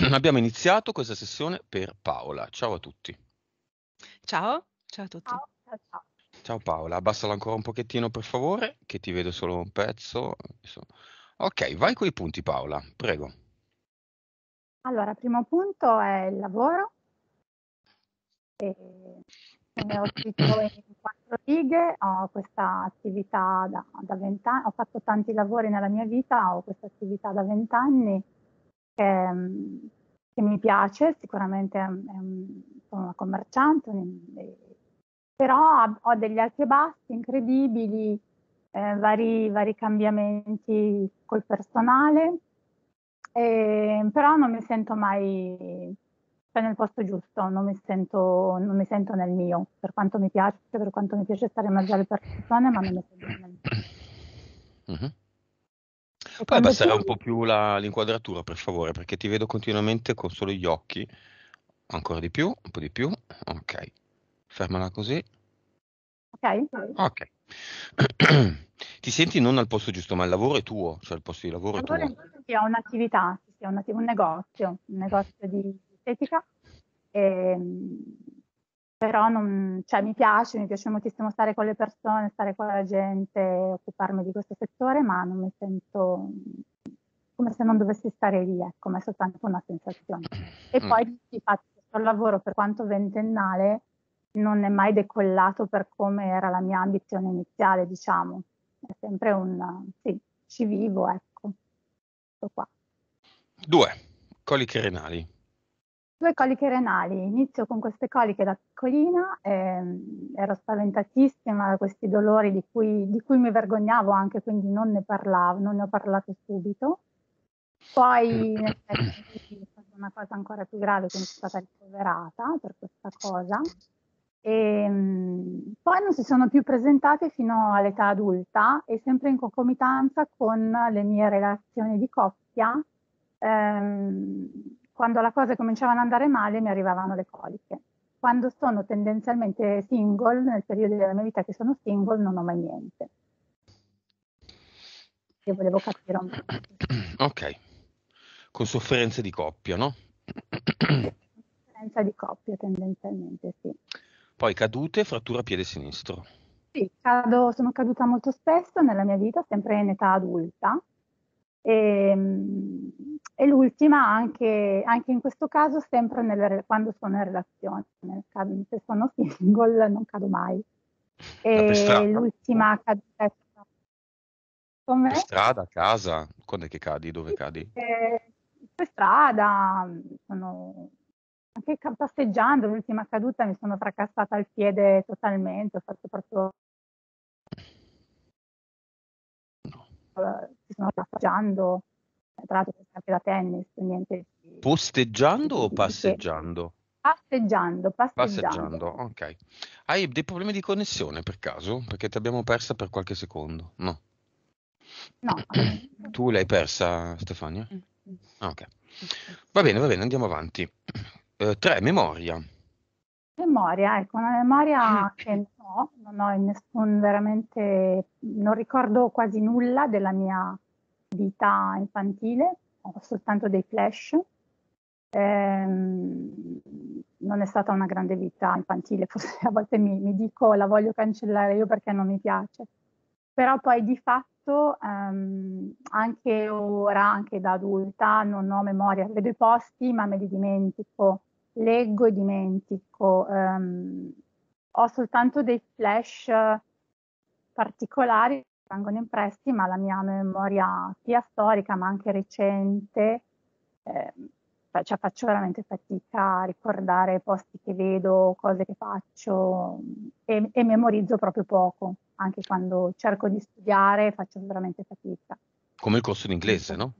abbiamo iniziato questa sessione per Paola. Ciao a tutti. Ciao, ciao a tutti. Ciao, ciao, ciao. Ciao Paola, abbassala ancora un pochettino per favore, che ti vedo solo un pezzo. Ok, vai con i punti Paola, prego. Allora, primo punto è il lavoro. E come ho scritto in quattro righe, ho questa attività da vent'anni, ho fatto tanti lavori nella mia vita, ho questa attività da vent'anni che, che, mi piace, sicuramente è un, sono una commerciante, però ho degli alti e bassi incredibili, eh, vari, vari cambiamenti col personale, eh, però non mi sento mai cioè nel posto giusto, non mi, sento, non mi sento nel mio, per quanto mi piace, per quanto mi piace stare in mezzo alle persone, ma non mi sento nel mio. Mm-hmm. Puoi abbassare un po' più la, l'inquadratura, per favore, perché ti vedo continuamente con solo gli occhi. Ancora di più, un po' di più. Ok. Fermala così. Ok. Ok. ti senti non al posto giusto, ma il lavoro è tuo, cioè il posto di lavoro è tuo. Sì, ho un'attività, sì, un, un negozio, un negozio di estetica. E, ehm, però non, cioè, mi piace, mi piace moltissimo stare con le persone, stare con la gente, occuparmi di questo settore, ma non mi sento come se non dovessi stare lì, ecco, ma è soltanto una sensazione. E mm. poi di fatto questo lavoro, per quanto ventennale, non è mai decollato per come era la mia ambizione iniziale, diciamo. È sempre un sì, ci vivo, ecco. Due, coliche renali. Due coliche renali. Inizio con queste coliche da piccolina, ehm, ero spaventatissima da questi dolori di cui, di cui, mi vergognavo anche, quindi non ne parlavo, non ne ho parlato subito. Poi in effetti è stata una cosa ancora più grave, quindi sono stata ricoverata per questa cosa. E, ehm, poi non si sono più presentate fino all'età adulta e sempre in concomitanza con le mie relazioni di coppia. Ehm, quando le cose cominciavano ad andare male mi arrivavano le coliche. Quando sono tendenzialmente single, nel periodo della mia vita che sono single, non ho mai niente. Io volevo capire un po'. Ok, con sofferenze di coppia, no? Sofferenza di coppia tendenzialmente, sì. Poi cadute, frattura piede sinistro. Sì, cado, sono caduta molto spesso nella mia vita, sempre in età adulta. E, ehm, e l'ultima anche, anche, in questo caso sempre nelle, quando sono in relazione, se sono single non cado mai. E l'ultima caduta? Per strada, a casa, quando è che cadi? Dove cadi? Eh, per strada, sono anche passeggiando, l'ultima caduta mi sono fracassata al piede totalmente, ho fatto proprio... Si sono passeggiando, tra l'altro anche da tennis, niente di... Posteggiando o passeggiando? Passeggiando, passeggiando. Passeggiando, ok. Hai dei problemi di connessione per caso? Perché ti abbiamo persa per qualche secondo, no? No. tu l'hai persa, Stefania? Mm. Ah, ok. Va bene, va bene, andiamo avanti. Eh, tre, memoria. Memoria, ecco, una memoria che no, non ho nessun veramente, non ricordo quasi nulla della mia vita infantile, ho soltanto dei flash. Ehm, non è stata una grande vita infantile, forse a volte mi, mi, dico la voglio cancellare io perché non mi piace, però poi di fatto ehm, anche ora, anche da adulta, non ho memoria, vedo i posti ma me li dimentico leggo e dimentico. Um, ho soltanto dei flash particolari che vengono impressi, ma la mia memoria sia storica ma anche recente, eh, cioè faccio veramente fatica a ricordare posti che vedo, cose che faccio e, e memorizzo proprio poco, anche quando cerco di studiare faccio veramente fatica. Come il corso d'inglese, no?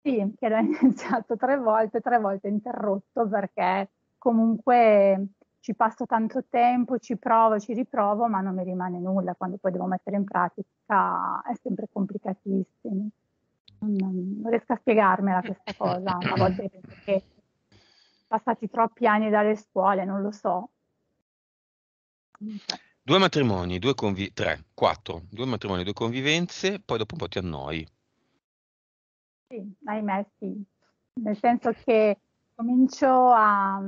Sì, che l'ho iniziato tre volte, tre volte interrotto perché comunque ci passo tanto tempo, ci provo, ci riprovo, ma non mi rimane nulla. Quando poi devo mettere in pratica è sempre complicatissimo. Non, non riesco a spiegarmela questa cosa. A volte penso che passati troppi anni dalle scuole, non lo so. Due matrimoni, due convi- tre, quattro, due matrimoni, due convivenze, poi dopo un po' ti annoi. Sì, ahimè sì. nel senso che comincio a...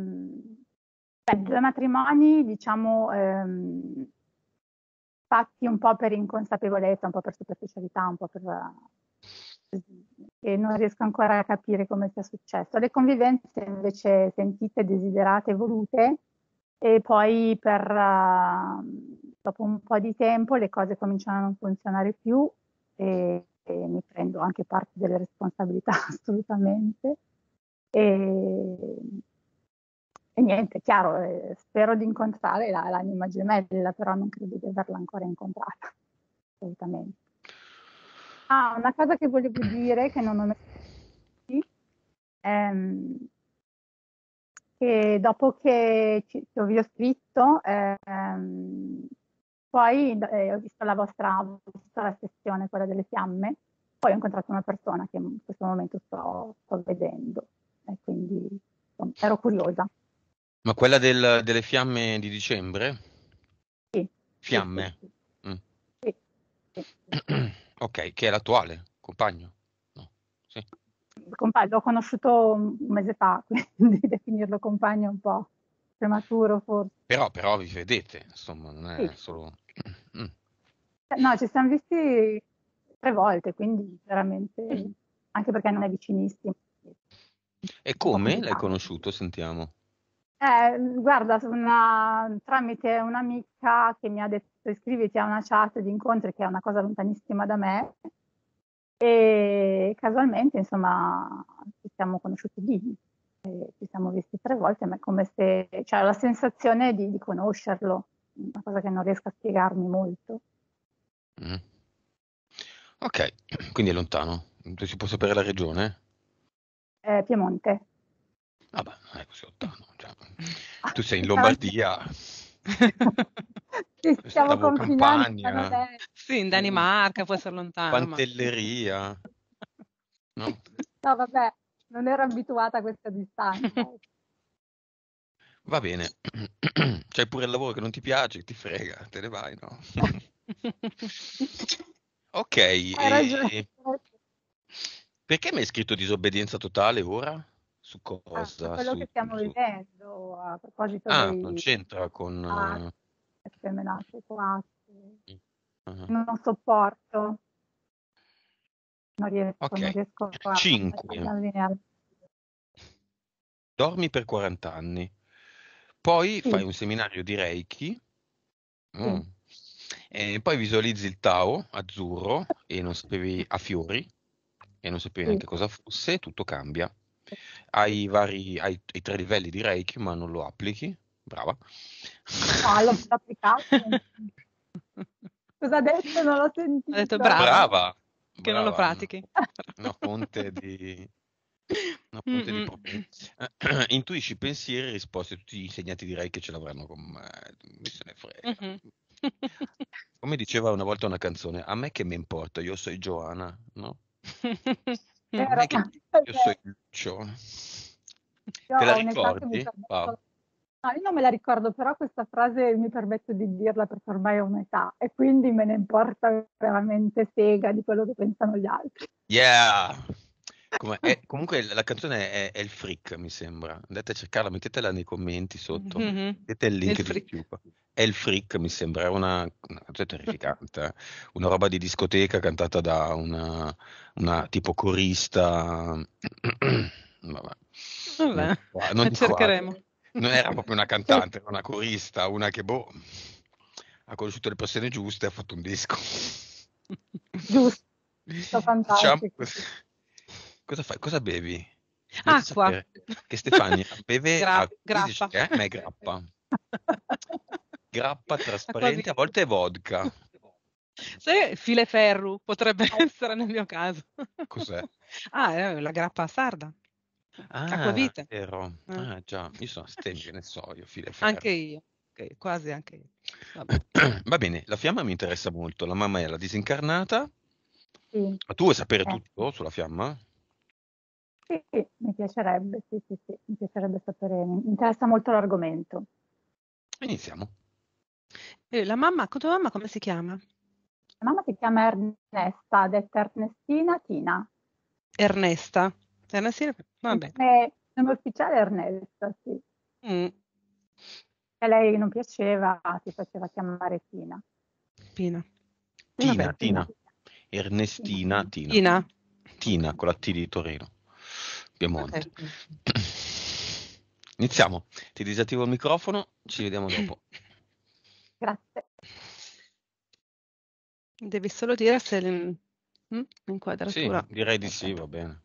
Due matrimoni, diciamo, ehm, fatti un po' per inconsapevolezza, un po' per superficialità, un po' per... e non riesco ancora a capire come sia successo. Le convivenze invece sentite, desiderate, volute, e poi per, uh, dopo un po' di tempo le cose cominciano a non funzionare più e, e mi prendo anche parte delle responsabilità assolutamente. E, e niente, chiaro, eh, spero di incontrare la, l'anima gemella, però non credo di averla ancora incontrata, assolutamente. Ah, una cosa che volevo dire, che non ho messo ehm, che dopo che, ci, vi ho scritto, ehm, poi eh, ho visto la vostra ho sessione, quella delle fiamme, poi ho incontrato una persona che in questo momento sto, sto vedendo e quindi insomma, ero curiosa. Ma quella del, delle fiamme di dicembre? Sì. Fiamme? Sì, Mm. sì, ok, che è l'attuale compagno? No. Sì. Compa- l'ho conosciuto un mese fa, quindi definirlo compagno è un po' prematuro forse. Però, però vi vedete, insomma, non è solo... Mm. No, ci siamo visti tre volte, quindi veramente, anche perché non è vicinissimo. E come l'hai conosciuto? Sentiamo. Eh, guarda, una- tramite un'amica che mi ha detto iscriviti a una chat di incontri che è una cosa lontanissima da me e casualmente insomma ci siamo conosciuti lì, e ci siamo visti tre volte, ma è come se, cioè ho la sensazione di, di conoscerlo, una cosa che non riesco a spiegarmi molto. Mm. Ok, quindi è lontano. Si può sapere la regione? Eh, Piemonte. Vabbè, non è così lontano. cioè, tu sei in Lombardia, Sì, stiamo confinando, ma Sì, in Danimarca può essere lontano, ma... Pantelleria. No? No, vabbè, non ero abituata a questa distanza. Va bene. C'hai pure il lavoro che non ti piace, ti frega, te ne vai, no? Ok, Hai ragione. e perché mi hai scritto disobbedienza totale ora? Su Ah, cosa? quello Su- che stiamo su- vivendo a proposito Ah, dei non c'entra con... Ah. eh, effeminati coatti. ah. Non sopporto. Non riesco, Ok. non riesco a, Cinque. a allineare. Dormi per 40 anni, poi Sì. fai un seminario di Reiki, Sì. mm, e poi visualizzi il Tao azzurro e non sapevi a fiori e non sapevi Sì. neanche cosa fosse, tutto cambia. Hai i vari, hai i tre livelli di Reiki, ma non lo applichi. Brava. No, l'ho applicato. Cosa ha detto? Non l'ho sentito. Ha detto brava. Brava. Che non lo brava. pratichi. Una fonte di... Una fonte di Mm-mm. problemi. Intuisci pensieri e risposte tutti gli insegnanti di Reiki ce l'avranno con me. Mi se ne frega. Mhm. Come diceva una volta una canzone, a me che mi importa, io sono Giovanna, no? A me che io sono Lucio. Io Te la ricordi? Wow. No, io non me la ricordo, però questa frase mi permetto di dirla perché ormai ho un'età e quindi me ne importa veramente sega di quello che pensano gli altri. Yeah! Come- è- comunque la canzone è, è il freak, mi sembra. Andate a cercarla, mettetela nei commenti sotto. Mhm. Mettete il link Il di. YouTube. È il freak, mi sembra, è una, una cosa terrificante. eh. Una roba di discoteca cantata da una, una tipo corista. Vabbè. Vabbè, Non cercheremo. Non era proprio una cantante, era una corista, una che boh, ha conosciuto le persone giuste e ha fatto un disco. Giusto, Diciamo, fantastico. Cosa fai? Cosa bevi? A Acqua. Che Stefania beve Gra- acqua, grappa. dice che è? Ma è grappa. Grappa trasparente, a volte è vodka. Se fileferru potrebbe essere nel mio caso. Cos'è? Ah, è la grappa sarda. Ah, Acquavite. vero. Eh. Ah, già, io sono stemmi, che ne so, io file ferro. Anche io. Ok, quasi anche io. Vabbè. Va bene, la fiamma mi interessa molto. La mamma è la disincarnata. Sì, Ma tu vuoi sapere Eh. tutto sulla fiamma? Sì, mi piacerebbe, sì, sì, sì, mi piacerebbe sapere, mi interessa molto l'argomento. Iniziamo. Eh, la mamma, tua mamma come si chiama? La mamma si chiama Ernesta, detta Ernestina Tina. Ernesta. Ernestina, vabbè. Eh, nome ufficiale è Ernesta, sì. Mm. A lei non piaceva, si faceva chiamare Tina. Pina. Tina, Vabbè, Tina. Ernestina, Tina. Tina. Tina, con la T di Torino. Piemonte. Ok. Iniziamo. Ti disattivo il microfono, ci vediamo dopo. Grazie. Devi solo dire se l- mm, Sì, l'inquadratura. direi di sì, va bene.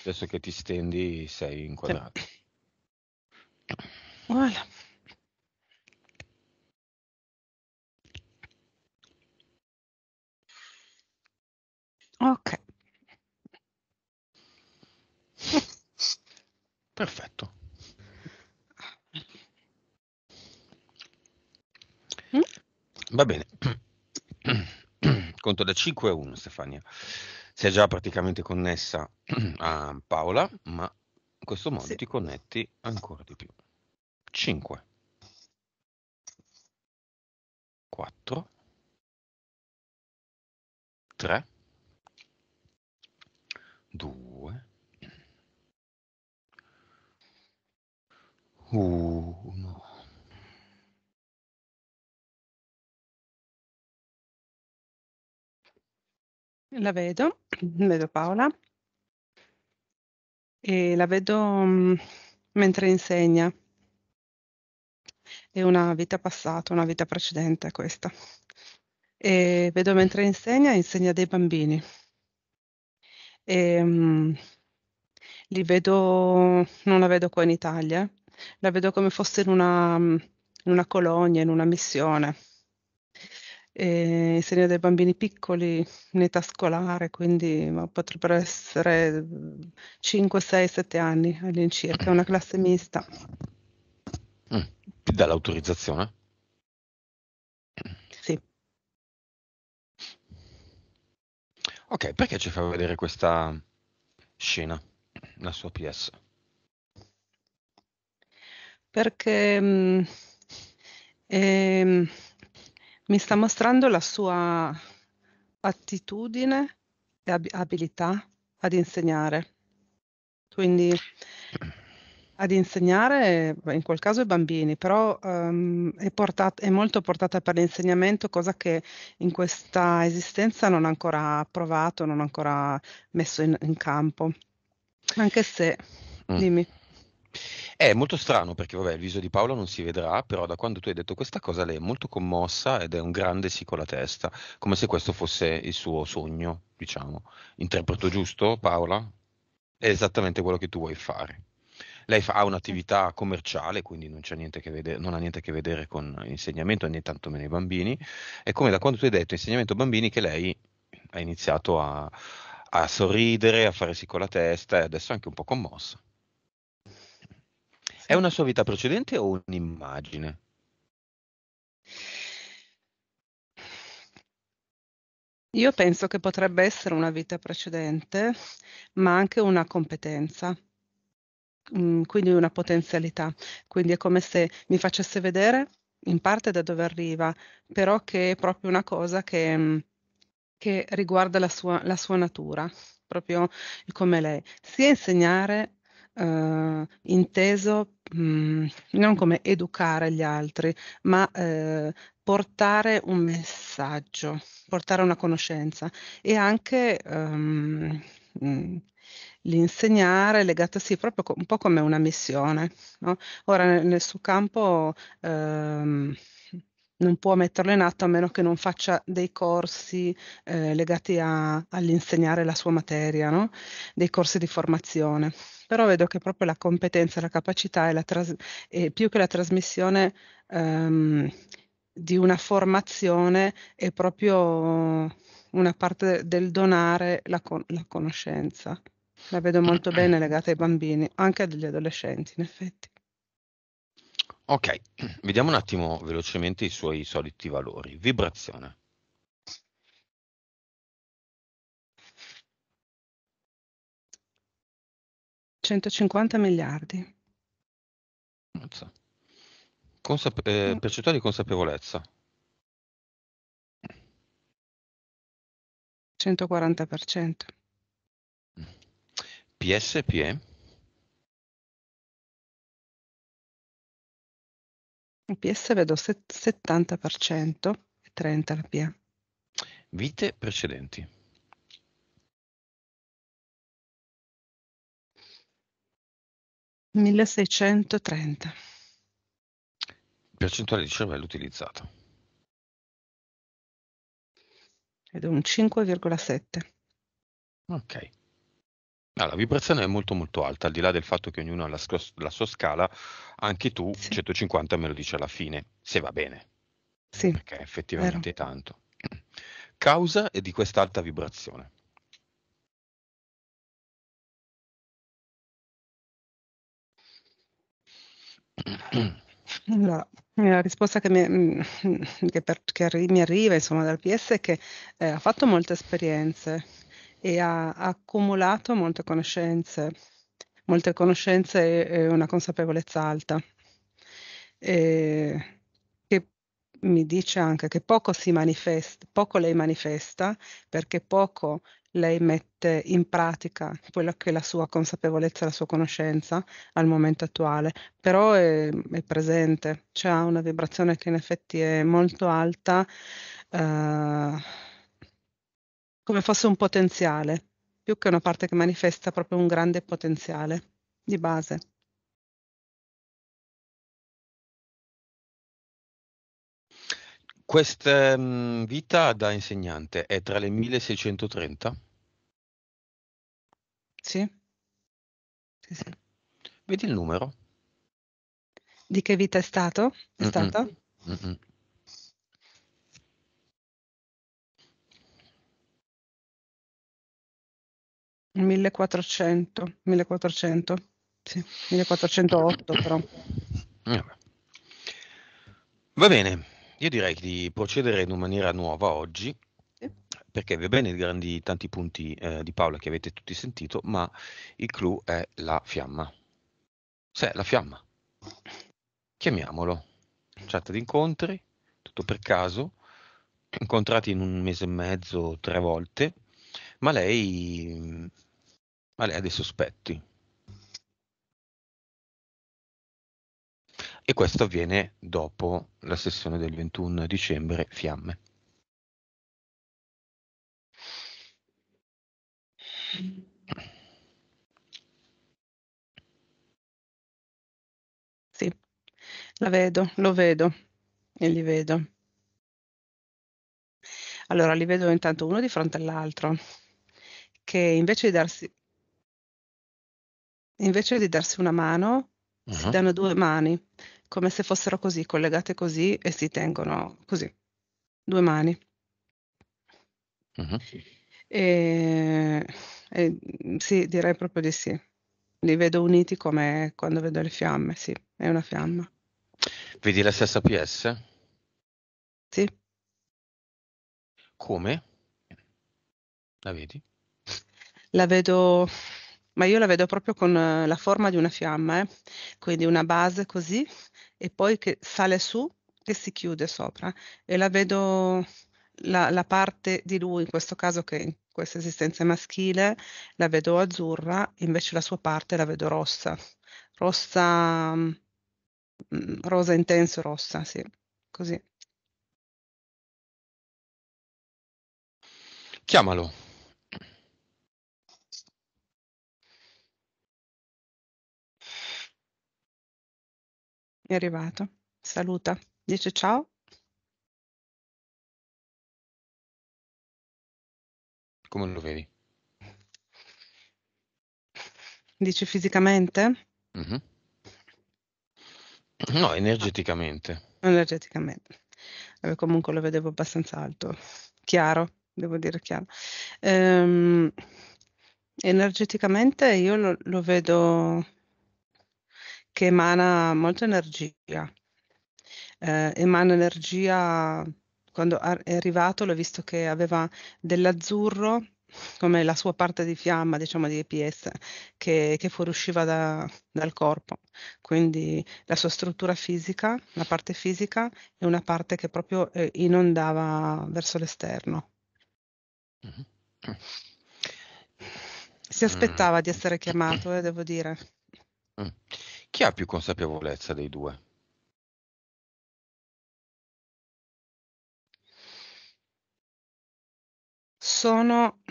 Adesso che ti stendi sei inquadrato. Voilà. Ok. Perfetto. Mm? Va bene. Conto da 5 a 1, Stefania. Si è già praticamente connessa a Paola, ma in questo modo Sì. ti connetti ancora di più. 5. 4. 3. 2. 1. La vedo, vedo Paola e la vedo mm, mentre insegna. È una vita passata, una vita precedente questa. E vedo mentre insegna, insegna dei bambini. E, mm, li vedo, non la vedo qua in Italia. La vedo come fosse in una, in una colonia, in una missione. E insegna dei bambini piccoli in età scolare, quindi ma potrebbero essere 5, 6, 7 anni all'incirca, una classe mista. Mm. Ti dà l'autorizzazione? Sì. Ok, perché ci fa vedere questa scena, la sua PS? Perché mm, ehm, mi sta mostrando la sua attitudine e ab- abilità ad insegnare. Quindi ad insegnare, in quel caso ai bambini, però ehm, è, portat- è molto portata per l'insegnamento, cosa che in questa esistenza non ha ancora provato, non ha ancora messo in, in campo. Anche se, Mm. È molto strano perché, vabbè, il viso di Paola non si vedrà, però da quando tu hai detto questa cosa lei è molto commossa ed è un grande sì con la testa, come se questo fosse il suo sogno, diciamo. Interpreto giusto, Paola? È esattamente quello che tu vuoi fare. Lei fa, ha un'attività commerciale, quindi non, vedere, non ha niente a che vedere con l'insegnamento, né tantomeno i bambini. È come da quando tu hai detto insegnamento bambini che lei ha iniziato a, a sorridere, a fare sì con la testa e adesso è anche un po' commossa. È una sua vita precedente o un'immagine? Io penso che potrebbe essere una vita precedente, ma anche una competenza, mm, quindi una potenzialità. Quindi è come se mi facesse vedere in parte da dove arriva, però che è proprio una cosa che, mm, che riguarda la sua, la sua natura, proprio come lei. Sia insegnare, eh, inteso, mm, non come educare gli altri, ma eh, portare un messaggio, portare una conoscenza e anche ehm, mm, l'insegnare legato sì, proprio co- un po' come una missione, no? Ora nel, nel suo campo ehm, non può metterlo in atto a meno che non faccia dei corsi eh, legati a- all'insegnare la sua materia, no? Dei corsi di formazione. Però vedo che proprio la competenza, la capacità e, la tras- e più che la trasmissione ehm, di una formazione è proprio una parte del donare la, con- la conoscenza. La vedo molto bene legata ai bambini, anche agli adolescenti, in effetti. Ok, vediamo un attimo velocemente i suoi soliti valori. Vibrazione. «150 miliardi». Mazza. Consape- eh, Mm. percentuale di consapevolezza. 140%. PS, Il PS vedo set- 70% e 30% la PE. Vite precedenti. Milleseicentotrenta. Percentuale di cervello utilizzata. Vedo un 5,7. Ok. Ah, la vibrazione è molto molto alta, al di là del fatto che ognuno ha la, scos- la sua scala, anche tu Sì. 150 me lo dici alla fine, se va bene, Sì, perché effettivamente è tanto. Causa di questa alta vibrazione. Allora, la risposta che mi, che per- che mi arriva insomma, dal PS è che eh, ha fatto molte esperienze e ha, accumulato molte conoscenze, molte conoscenze e, una consapevolezza alta. E che mi dice anche che poco si manifesta, poco lei manifesta perché poco lei mette in pratica quella che è la sua consapevolezza, la sua conoscenza al momento attuale però è, è presente, cioè ha una vibrazione che in effetti è molto alta, eh, come fosse un potenziale, più che una parte che manifesta proprio un grande potenziale di base. Questa mm, vita da insegnante è tra le 1630? Sì? Sì, sì. Vedi il numero? Di che vita è stato? È Mm-mm. stata? Mm-mm. 1400, 1400, sì, 1408 però. Vabbè. Va bene, io direi di procedere in maniera nuova oggi, Sì. perché va bene i grandi tanti punti eh, di Paola che avete tutti sentito, ma il clou è la fiamma. Sì, la fiamma. Chiamiamolo. Chat di incontri, tutto per caso, incontrati in un mese e mezzo, tre volte, ma lei, ma lei ha dei sospetti. E questo avviene dopo la sessione del 21 dicembre, Fiamme. Sì, la vedo, lo vedo e li vedo. Allora, li vedo intanto uno di fronte all'altro, che invece di darsi, invece di darsi una mano, si Mhm. danno due mani, come se fossero così, collegate così e si tengono così, due mani. Mhm. E, e, sì, direi proprio di sì. Li vedo uniti come quando vedo le fiamme, sì, è una fiamma. Vedi la stessa PS? Sì, Come? La vedi? la vedo, ma io la vedo proprio con eh, la forma di una fiamma, eh. Quindi una base così e poi che sale su e si chiude sopra. E la vedo la, la parte di lui, in questo caso che in questa esistenza maschile, la vedo azzurra, invece la sua parte la vedo rossa. Rossa, mm, rosa intenso rossa, sì, così. Chiamalo. È arrivato. Saluta. Dice ciao. Come lo vedi? Dice fisicamente? Mhm. No, energeticamente. Energeticamente. Vabbè, comunque lo vedevo abbastanza alto. Chiaro, devo dire chiaro. Ehm, energeticamente io lo, lo vedo che emana molta energia. Eh, emana energia quando è arrivato, l'ho visto che aveva dell'azzurro come la sua parte di fiamma, diciamo di EPS, che, che fuoriusciva da- dal corpo. Quindi la sua struttura fisica, la parte fisica, è una parte che proprio eh, inondava verso l'esterno. Si aspettava mm. di essere chiamato, eh, devo dire. Mm. Chi ha più consapevolezza dei due? Sono,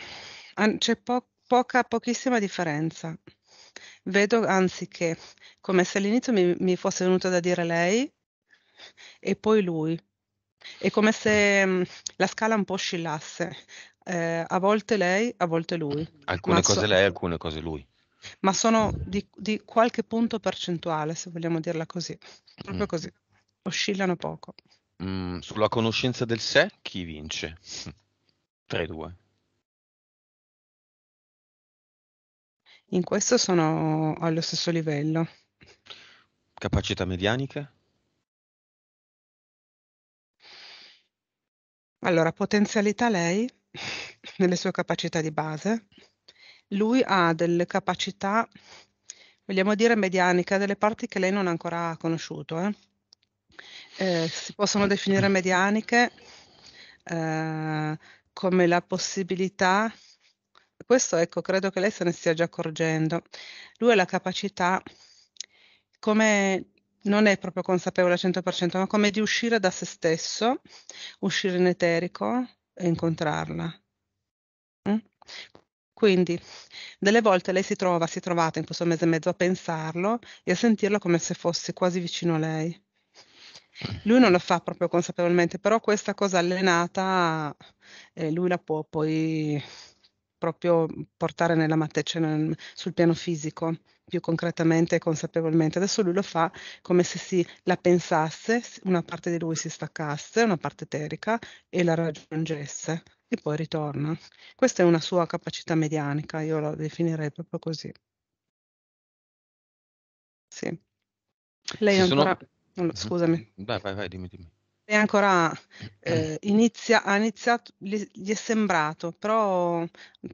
c'è po- poca, pochissima differenza. Vedo anzi che, come se all'inizio mi, mi fosse venuto da dire lei e poi lui. È come se mh, la scala un po' oscillasse. Eh, a volte lei, a volte lui. Alcune cose so- lei, alcune cose lui. Ma sono di, di qualche punto percentuale, se vogliamo dirla così. Proprio Mm. così. Oscillano poco. Mm, sulla conoscenza del sé, chi vince? 3-2. In questo sono allo stesso livello. Capacità medianiche? Allora, potenzialità lei, nelle sue capacità di base. Lui ha delle capacità, vogliamo dire medianica, delle parti che lei non ha ancora conosciuto. eh. Eh, si possono definire medianiche eh, come la possibilità, questo ecco, credo che lei se ne stia già accorgendo. Lui ha la capacità, come non è proprio consapevole al 100%, ma come di uscire da se stesso, uscire in eterico e incontrarla. Mm? Quindi, delle volte lei si trova, si è trovata in questo mese e mezzo a pensarlo e a sentirlo come se fosse quasi vicino a lei. Lui non lo fa proprio consapevolmente, però questa cosa allenata eh, lui la può poi proprio portare nella mat- cioè nel- sul piano fisico, più concretamente e consapevolmente. Adesso lui lo fa come se si la pensasse, una parte di lui si staccasse, una parte eterica, e la raggiungesse e poi ritorna. Questa è una sua capacità medianica, io la definirei proprio così. Sì. Lei sono... ancora... lo- Mhm. Scusami. Vai, vai, vai, dimmi, dimmi. E ancora eh, inizia, ha iniziato, gli, gli è sembrato, però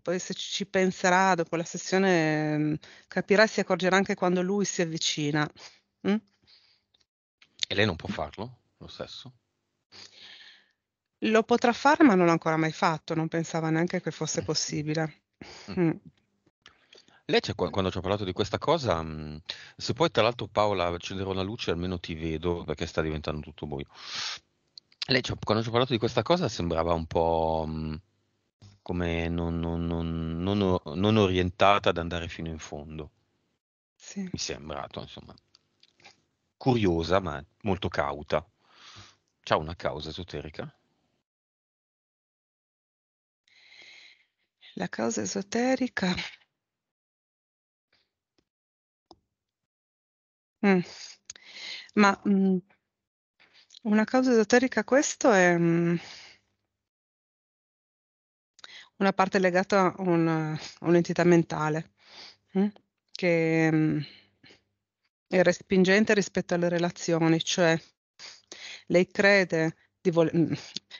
poi se ci penserà dopo la sessione mm, capirà e si accorgerà anche quando lui si avvicina. Mm? E lei non può farlo, lo stesso? Lo potrà fare, ma non l'ha ancora mai fatto, non pensava neanche che fosse possibile. Mm. Mm. Lei quando ci ho parlato di questa cosa, mh, se poi tra l'altro Paola accenderò una luce almeno ti vedo perché sta diventando tutto buio. Lei quando ci ho parlato di questa cosa sembrava un po' mh, come non, non- non- non orientata ad andare fino in fondo, Sì. mi è sembrato, insomma. Curiosa ma molto cauta. C'ha una causa esoterica? La causa esoterica. Mm. Ma mm, una causa esoterica, questo è mm, una parte legata a un- a un'entità mentale mm, che mm, è respingente rispetto alle relazioni, cioè lei crede di voler, mm,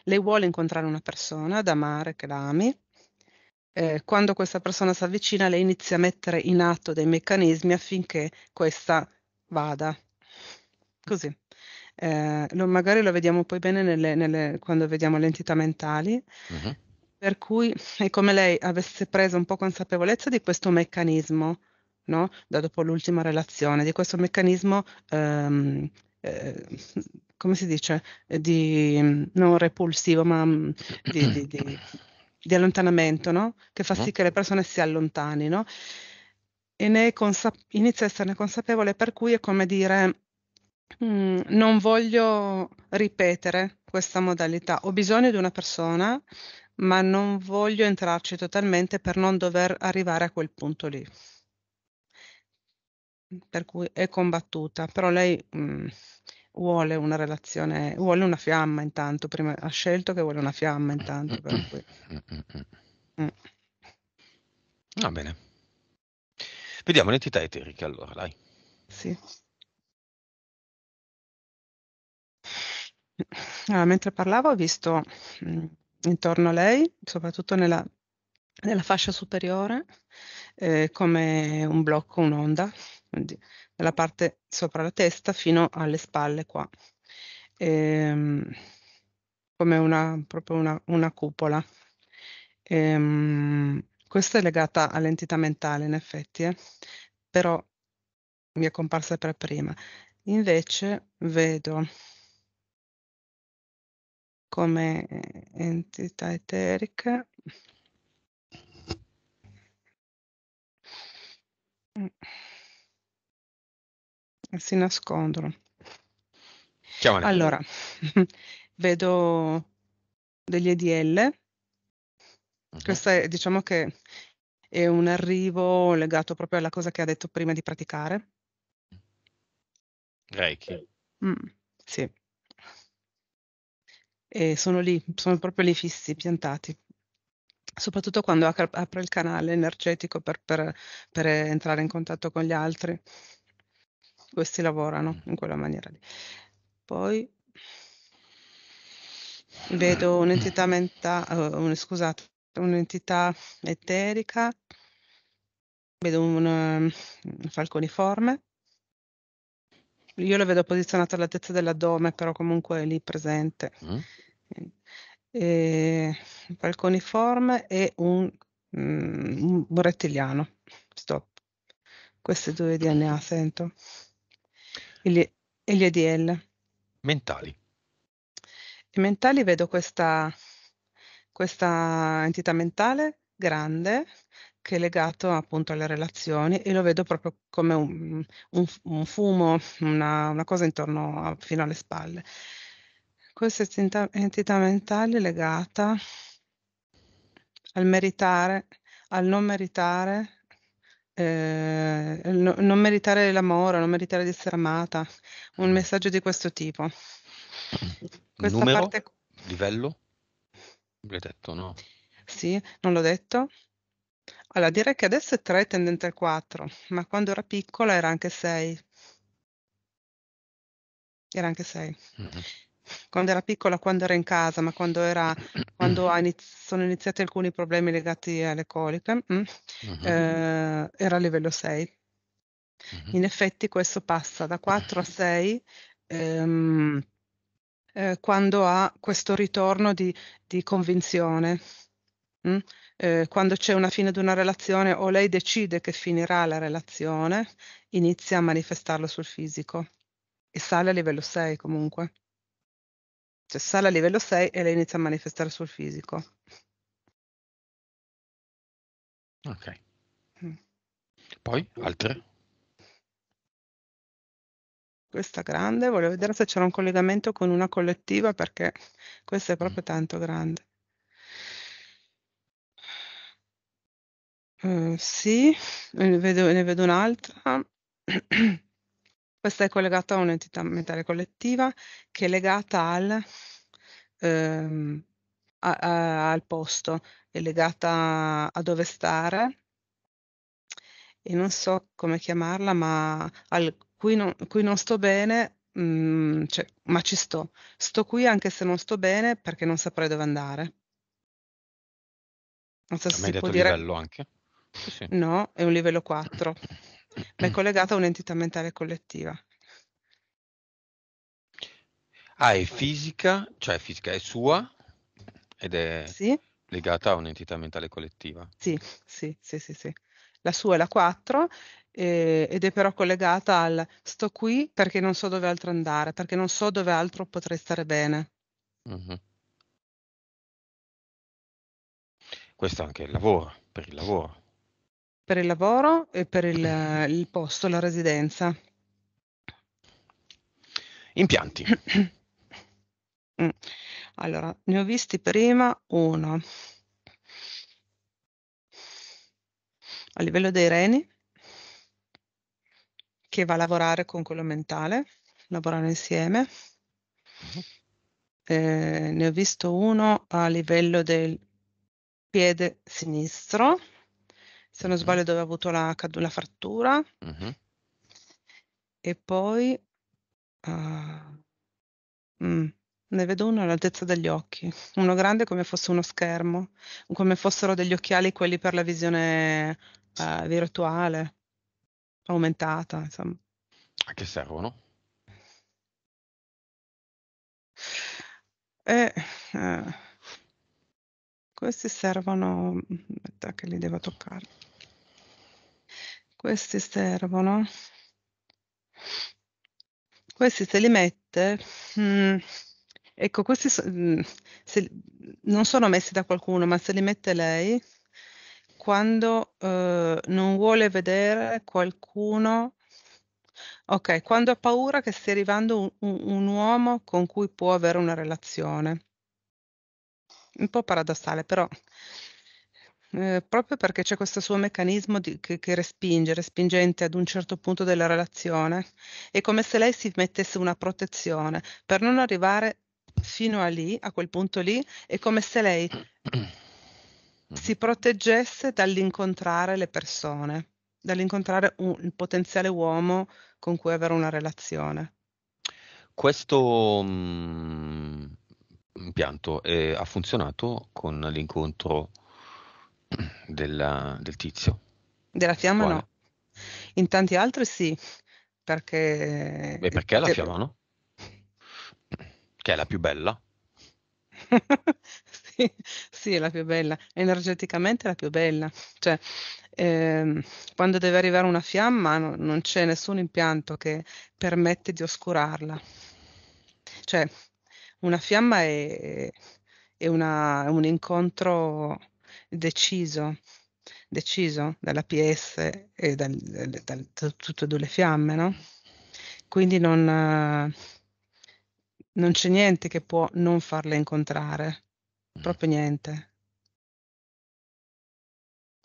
lei vuole incontrare una persona ad amare, che la ami. Eh, quando questa persona si avvicina, lei inizia a mettere in atto dei meccanismi affinché questa vada. Così. Eh, lo- magari lo vediamo poi bene nelle- nelle- quando vediamo le entità mentali, Mhm. per cui è come lei avesse preso un po' consapevolezza di questo meccanismo, no? Da dopo l'ultima relazione, di questo meccanismo, ehm, eh, come si dice, di, non repulsivo, ma mm, di, di- di- di allontanamento, no? Che fa sì che le persone si allontanino e ne consa- inizia a esserne consapevole, per cui è come dire, "Mm, non voglio ripetere questa modalità, ho bisogno di una persona, ma non voglio entrarci totalmente per non dover arrivare a quel punto lì. Per cui è combattuta, però lei mm, vuole una relazione, vuole una fiamma intanto, prima ha scelto che vuole una fiamma intanto, per cui. Mm, mm. Va bene. Vediamo l'entità eterica allora, dai. Sì. Allora, mentre parlavo ho visto mm, intorno a lei, soprattutto nella, nella fascia superiore, eh, come un blocco, un'onda, quindi nella parte sopra la testa fino alle spalle qua, Ehm, come una, proprio una, una cupola. Ehm, questa è legata all'entità mentale in effetti, eh? però mi è comparsa per prima. Invece vedo come entità eterica si nascondono. Chiamane. Allora, vedo degli EDL. Mhm. Questa è, diciamo che è un arrivo legato proprio alla cosa che ha detto prima di praticare. Reiki. Mm, sì. E sono lì, sono proprio lì fissi, piantati. Soprattutto quando ap- apre il canale energetico per, per- per entrare in contatto con gli altri. Questi lavorano in quella maniera lì. Poi vedo un'entità mentale, scusate, un'entità eterica, vedo un, um, falconiforme. Io lo vedo posizionato all'altezza dell'addome, però comunque è lì presente. Mm. E, un falconiforme e un, mm, un rettiliano. Stop. Questi due DNA sento. E gli, e gli EDL. Mentali. I mentali vedo questa, questa entità mentale grande che è legato appunto alle relazioni e lo vedo proprio come un, un- un fumo, una, una cosa intorno a- fino alle spalle. Questa entità, entità mentale legata al meritare, al non meritare, eh, no- non meritare l'amore, non meritare di essere amata, un messaggio di questo tipo. Questa Numero? parte Livello? L'hai detto, no? Sì, non l'ho detto. Allora, direi che adesso è 3 tendente al 4, ma quando era piccola era anche 6. Era anche 6. Mhm. Quando era piccola, quando era in casa, ma quando era, quando iniz- sono iniziati alcuni problemi legati alle coliche, mm, Mhm. eh, era a livello 6. Mhm. In effetti questo passa da 4 a 6 ehm, eh, quando ha questo ritorno di, di convinzione. mm? Eh, quando c'è una fine di una relazione o lei decide che finirà la relazione, inizia a manifestarlo sul fisico e sale a livello 6 comunque. Cioè sale a livello 6 e lei inizia a manifestare sul fisico. Ok. Mm. Poi, altre? Questa grande, volevo vedere se c'era un collegamento con una collettiva perché questa è proprio tanto grande. Eh, sì, ne vedo, ne vedo un'altra. Questa è collegata a un'entità mentale collettiva che è legata al, ehm, a- a- al posto, è legata a dove stare e non so come chiamarla, ma al, qui, non, qui non sto bene, mm, cioè, ma ci sto. Sto qui anche se non sto bene perché non saprei dove andare. Non so se si può dire. livello anche? Sì, sì. No, è un livello 4, ma è collegata a un'entità mentale collettiva. Ah, è fisica, cioè fisica è sua ed è Sì? legata a un'entità mentale collettiva. Sì, sì, sì, sì, sì. La sua è la 4 eh, ed è però collegata al sto qui perché non so dove altro andare, perché non so dove altro potrei stare bene. Mhm. Questo è anche il lavoro, per il lavoro. Per il lavoro e per il, il posto, la residenza. Impianti. Mm. Allora, ne ho visti prima uno a livello dei reni che va a lavorare con quello mentale, lavorare insieme. Mhm. Eh, ne ho visto uno a livello del piede sinistro, se non sbaglio dove ha avuto la, la frattura, Mhm. e poi ah, mm, ne vedo uno all'altezza degli occhi, uno grande come fosse uno schermo, come fossero degli occhiali quelli per la visione eh, virtuale, aumentata, insomma. A che servono? E, eh, questi servono, aspetta che li devo toccare. Questi servono, questi se li mette, mm, ecco, questi mm, se, non sono messi da qualcuno, ma se li mette lei quando eh, non vuole vedere qualcuno Ok, quando ha paura che stia arrivando un, un- un uomo con cui può avere una relazione. Un po' paradossale, però eh, proprio perché c'è questo suo meccanismo di- che, che respinge, respingente ad un certo punto della relazione, è come se lei si mettesse una protezione per non arrivare fino a lì, a quel punto lì, è come se lei si proteggesse dall'incontrare le persone, dall'incontrare un, il potenziale uomo con cui avere una relazione. Questo mm, impianto eh, ha funzionato con l'incontro della- del tizio. Della fiamma Quale? no, in tanti altri sì, perché... Beh, perché la che- fiamma no? Che è la più bella. Sì, sì, è la più bella, energeticamente è la più bella. Cioè, ehm, quando deve arrivare una fiamma no- non c'è nessun impianto che permette di oscurarla. Cioè, una fiamma è, è una- un incontro deciso, deciso dalla PS e da tutte e due le fiamme, no? Quindi non, non c'è niente che può non farle incontrare, proprio niente.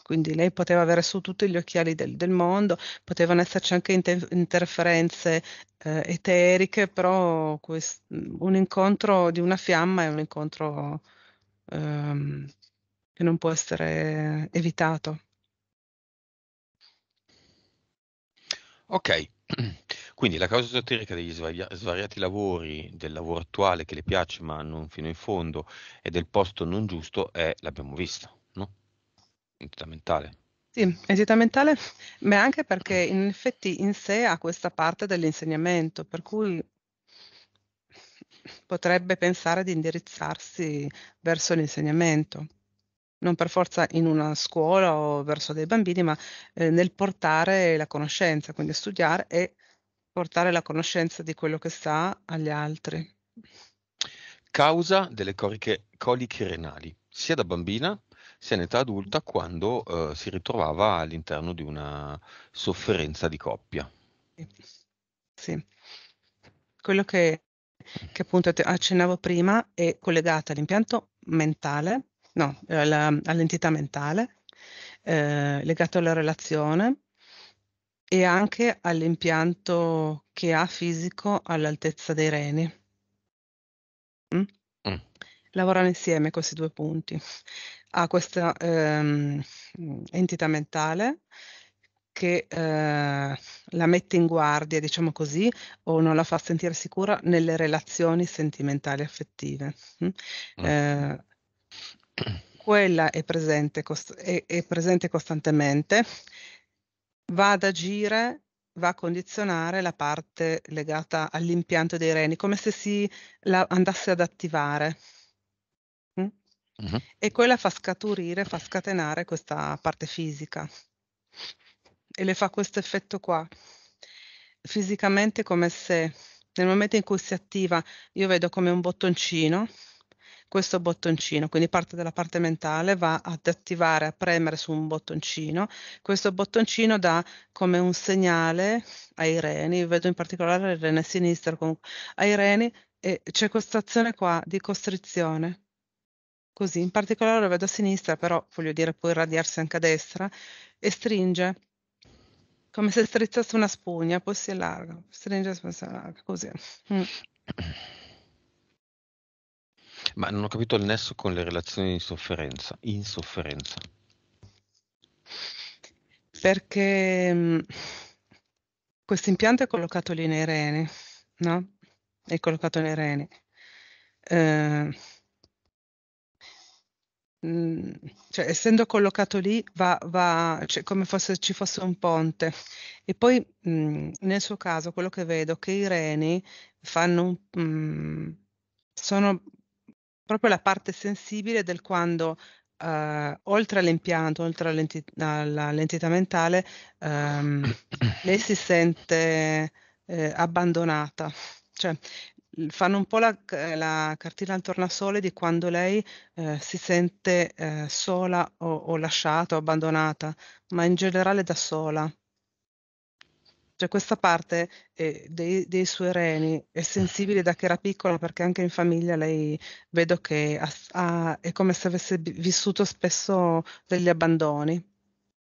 Quindi lei poteva avere su tutti gli occhiali del, del mondo, potevano esserci anche inter- interferenze eh, eteriche, però quest- un incontro di una fiamma è un incontro ehm, che non può essere evitato. Ok, quindi la causa esoterica degli svaria- svariati lavori, del lavoro attuale che le piace ma non fino in fondo e del posto non giusto è, l'abbiamo vista, no? Entità mentale. Sì, entità mentale, ma anche perché in effetti in sé ha questa parte dell'insegnamento, per cui potrebbe pensare di indirizzarsi verso l'insegnamento, non per forza in una scuola o verso dei bambini, ma eh, nel portare la conoscenza, quindi studiare e portare la conoscenza di quello che sa agli altri. Causa delle coriche- coliche renali, sia da bambina sia in età adulta quando eh, si ritrovava all'interno di una sofferenza di coppia. Sì. Quello che, che appunto accennavo prima è collegato all'impianto mentale, no, alla- all'entità mentale, eh, legato alla relazione e anche all'impianto che ha fisico all'altezza dei reni. Mm? Mm. Lavorano insieme questi due punti. Ha questa ehm, entità mentale che eh, la mette in guardia, diciamo così, o non la fa sentire sicura nelle relazioni sentimentali affettive. mm? Mm. Eh, quella è presente, cost- è- è presente costantemente, va ad agire, va a condizionare la parte legata all'impianto dei reni, come se si la andasse ad attivare. mm? Mhm. E quella fa scaturire, fa scatenare questa parte fisica e le fa questo effetto qua. Fisicamente come se nel momento in cui si attiva, io vedo come un bottoncino, questo bottoncino, quindi parte della parte mentale va ad attivare, a premere su un bottoncino, questo bottoncino dà come un segnale ai reni, vedo in particolare il rene sinistro, comunque, ai reni e c'è questa azione qua di costrizione. Così, in particolare lo vedo a sinistra, però voglio dire può irradiarsi anche a destra e stringe come se strizzasse una spugna, poi si allarga, stringe, poi si allarga, così. Mm. Ma non ho capito il nesso con le relazioni di sofferenza, in sofferenza. Perché mm, questo impianto è collocato lì nei reni, no? È collocato nei reni. Eh, cioè, essendo collocato lì, va, va cioè, come fosse, ci fosse un ponte. E poi, mm, nel suo caso, quello che vedo è che i reni fanno mm, sono proprio la parte sensibile del quando uh, oltre all'impianto, oltre all'entità, mentale, um, lei si sente eh, abbandonata. Cioè, fanno un po' la, la, cartina al tornasole di quando lei eh, si sente eh, sola o, o lasciata o abbandonata, ma in generale da sola. Cioè questa parte eh, dei, dei, suoi reni è sensibile da che era piccola perché anche in famiglia lei vedo che ha, ha, è come se avesse vissuto spesso degli abbandoni,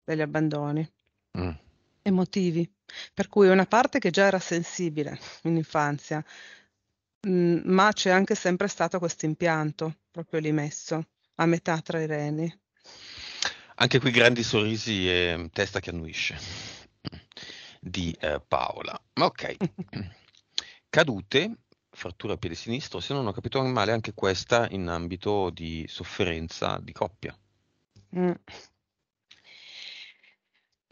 degli abbandoni mm. emotivi. Per cui è una parte che già era sensibile in infanzia, mh, mm, ma c'è anche sempre stato questo impianto proprio lì messo, a metà tra i reni. Anche qui grandi sorrisi e testa che annuisce di eh, Paola. Ok. Cadute, frattura piede sinistro, se non ho capito male anche questa in ambito di sofferenza di coppia. Mm.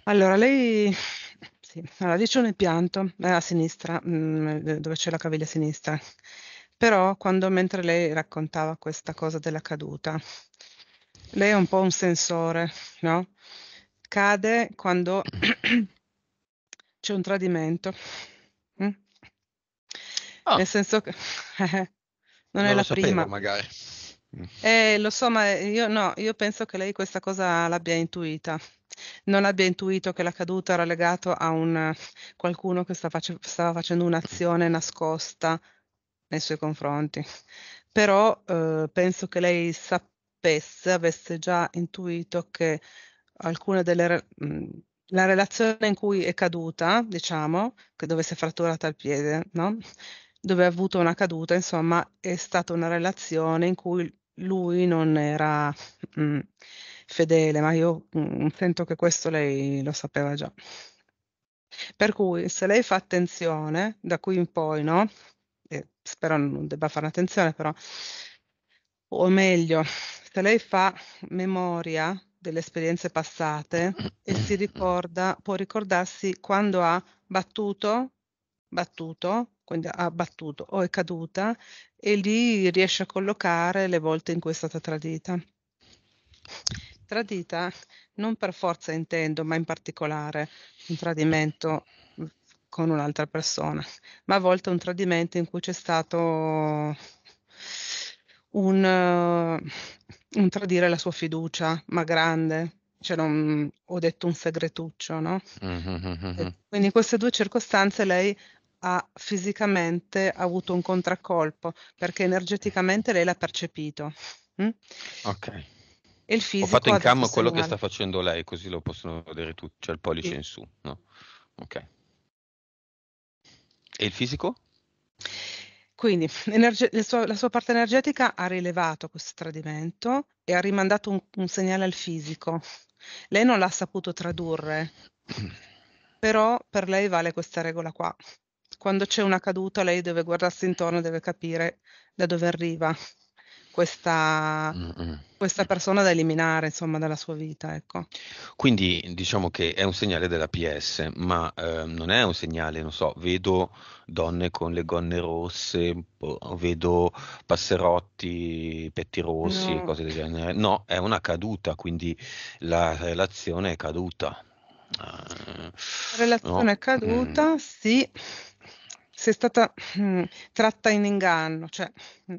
Allora, lei sì, allora, lì c'è un impianto è a sinistra, mm, dove c'è la caviglia sinistra, però quando mentre lei raccontava questa cosa della caduta, lei è un po' un sensore, no? Cade quando c'è un tradimento. Mm? Oh. Nel senso che non, non è la sapevo, prima. magari. Eh, lo so, ma io no, io penso che lei questa cosa l'abbia intuita. Non abbia intuito che la caduta era legata a un qualcuno che sta face, stava facendo un'azione nascosta nei suoi confronti. Però eh, penso che lei sapesse, avesse già intuito che alcune delle mh, la relazione in cui è caduta, diciamo, che dove si è fratturata il piede, no? Dove ha avuto una caduta, insomma, è stata una relazione in cui lui non era mh, mm, fedele, ma io mh, mm, sento che questo lei lo sapeva già. Per cui se lei fa attenzione, da qui in poi, no? E spero non debba fare attenzione, però, o meglio, se lei fa memoria delle esperienze passate e si ricorda, può ricordarsi quando ha battuto, battuto, quindi ha battuto o è caduta e lì riesce a collocare le volte in cui è stata tradita. Tradita non per forza intendo, ma in particolare un tradimento con un'altra persona, ma a volte un tradimento in cui c'è stato un, uh, un tradire la sua fiducia, ma grande, cioè non, ho detto un segretuccio, no? Mm-hmm. Quindi in queste due circostanze lei ha fisicamente avuto un contraccolpo perché energeticamente lei l'ha percepito. Mm? Ok. E il fisico Ho fatto in cam quello che sta facendo lei, così lo possono vedere tutti, c'è il pollice sì. in su, no? Ok. E il fisico? Quindi energe- sua, la sua parte energetica ha rilevato questo tradimento e ha rimandato un, un segnale al fisico. Lei non l'ha saputo tradurre, però per lei vale questa regola qua. Quando c'è una caduta, lei deve guardarsi intorno, deve capire da dove arriva questa, questa, persona da eliminare insomma dalla sua vita. Ecco. Quindi diciamo che è un segnale della PS, ma eh, non è un segnale, non so, vedo donne con le gonne rosse, vedo passerotti, petti rossi, no. cose del genere. No, è una caduta, quindi la relazione è caduta. Uh, relazione no? è caduta, mm. sì sei stata mh, mm, tratta in inganno, cioè, mh, mm,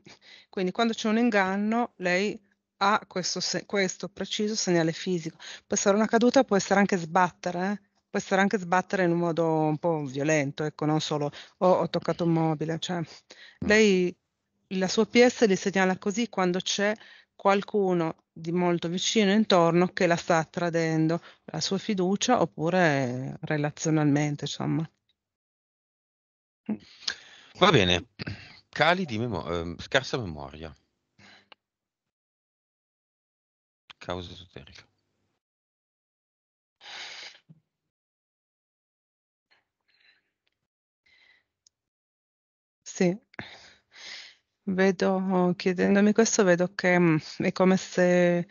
quindi quando c'è un inganno lei ha questo, se- questo, preciso segnale fisico. Può essere una caduta, può essere anche sbattere, eh? può essere anche sbattere in un modo un po' violento, ecco, non solo ho, ho toccato un mobile, cioè, lei la sua PS li segnala così quando c'è qualcuno di molto vicino intorno che la sta tradendo la sua fiducia oppure relazionalmente, insomma. Va bene, cali di memo- ehm, scarsa memoria. Causa esoterica. Sì, vedo, chiedendomi questo, vedo che mm, è come se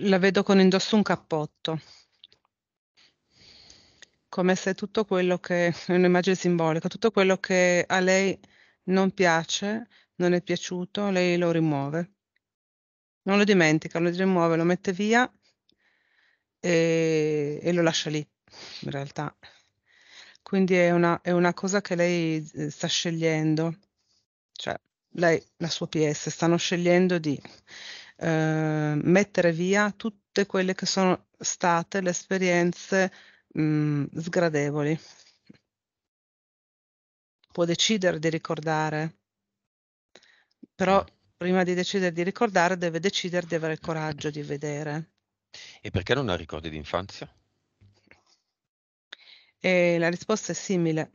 la vedo con indosso un cappotto come se tutto quello che, è un'immagine simbolica, tutto quello che a lei non piace, non è piaciuto, lei lo rimuove. non lo dimentica, lo rimuove, lo mette via e, e lo lascia lì, in realtà. Quindi è una, è una cosa che lei eh, sta scegliendo, cioè lei, la sua PS, stanno scegliendo di eh, mettere via tutte quelle che sono state le esperienze mh, mm, sgradevoli. Può decidere di ricordare, però prima di decidere di ricordare deve decidere di avere il coraggio di vedere. E perché non ha ricordi di infanzia? E la risposta è simile,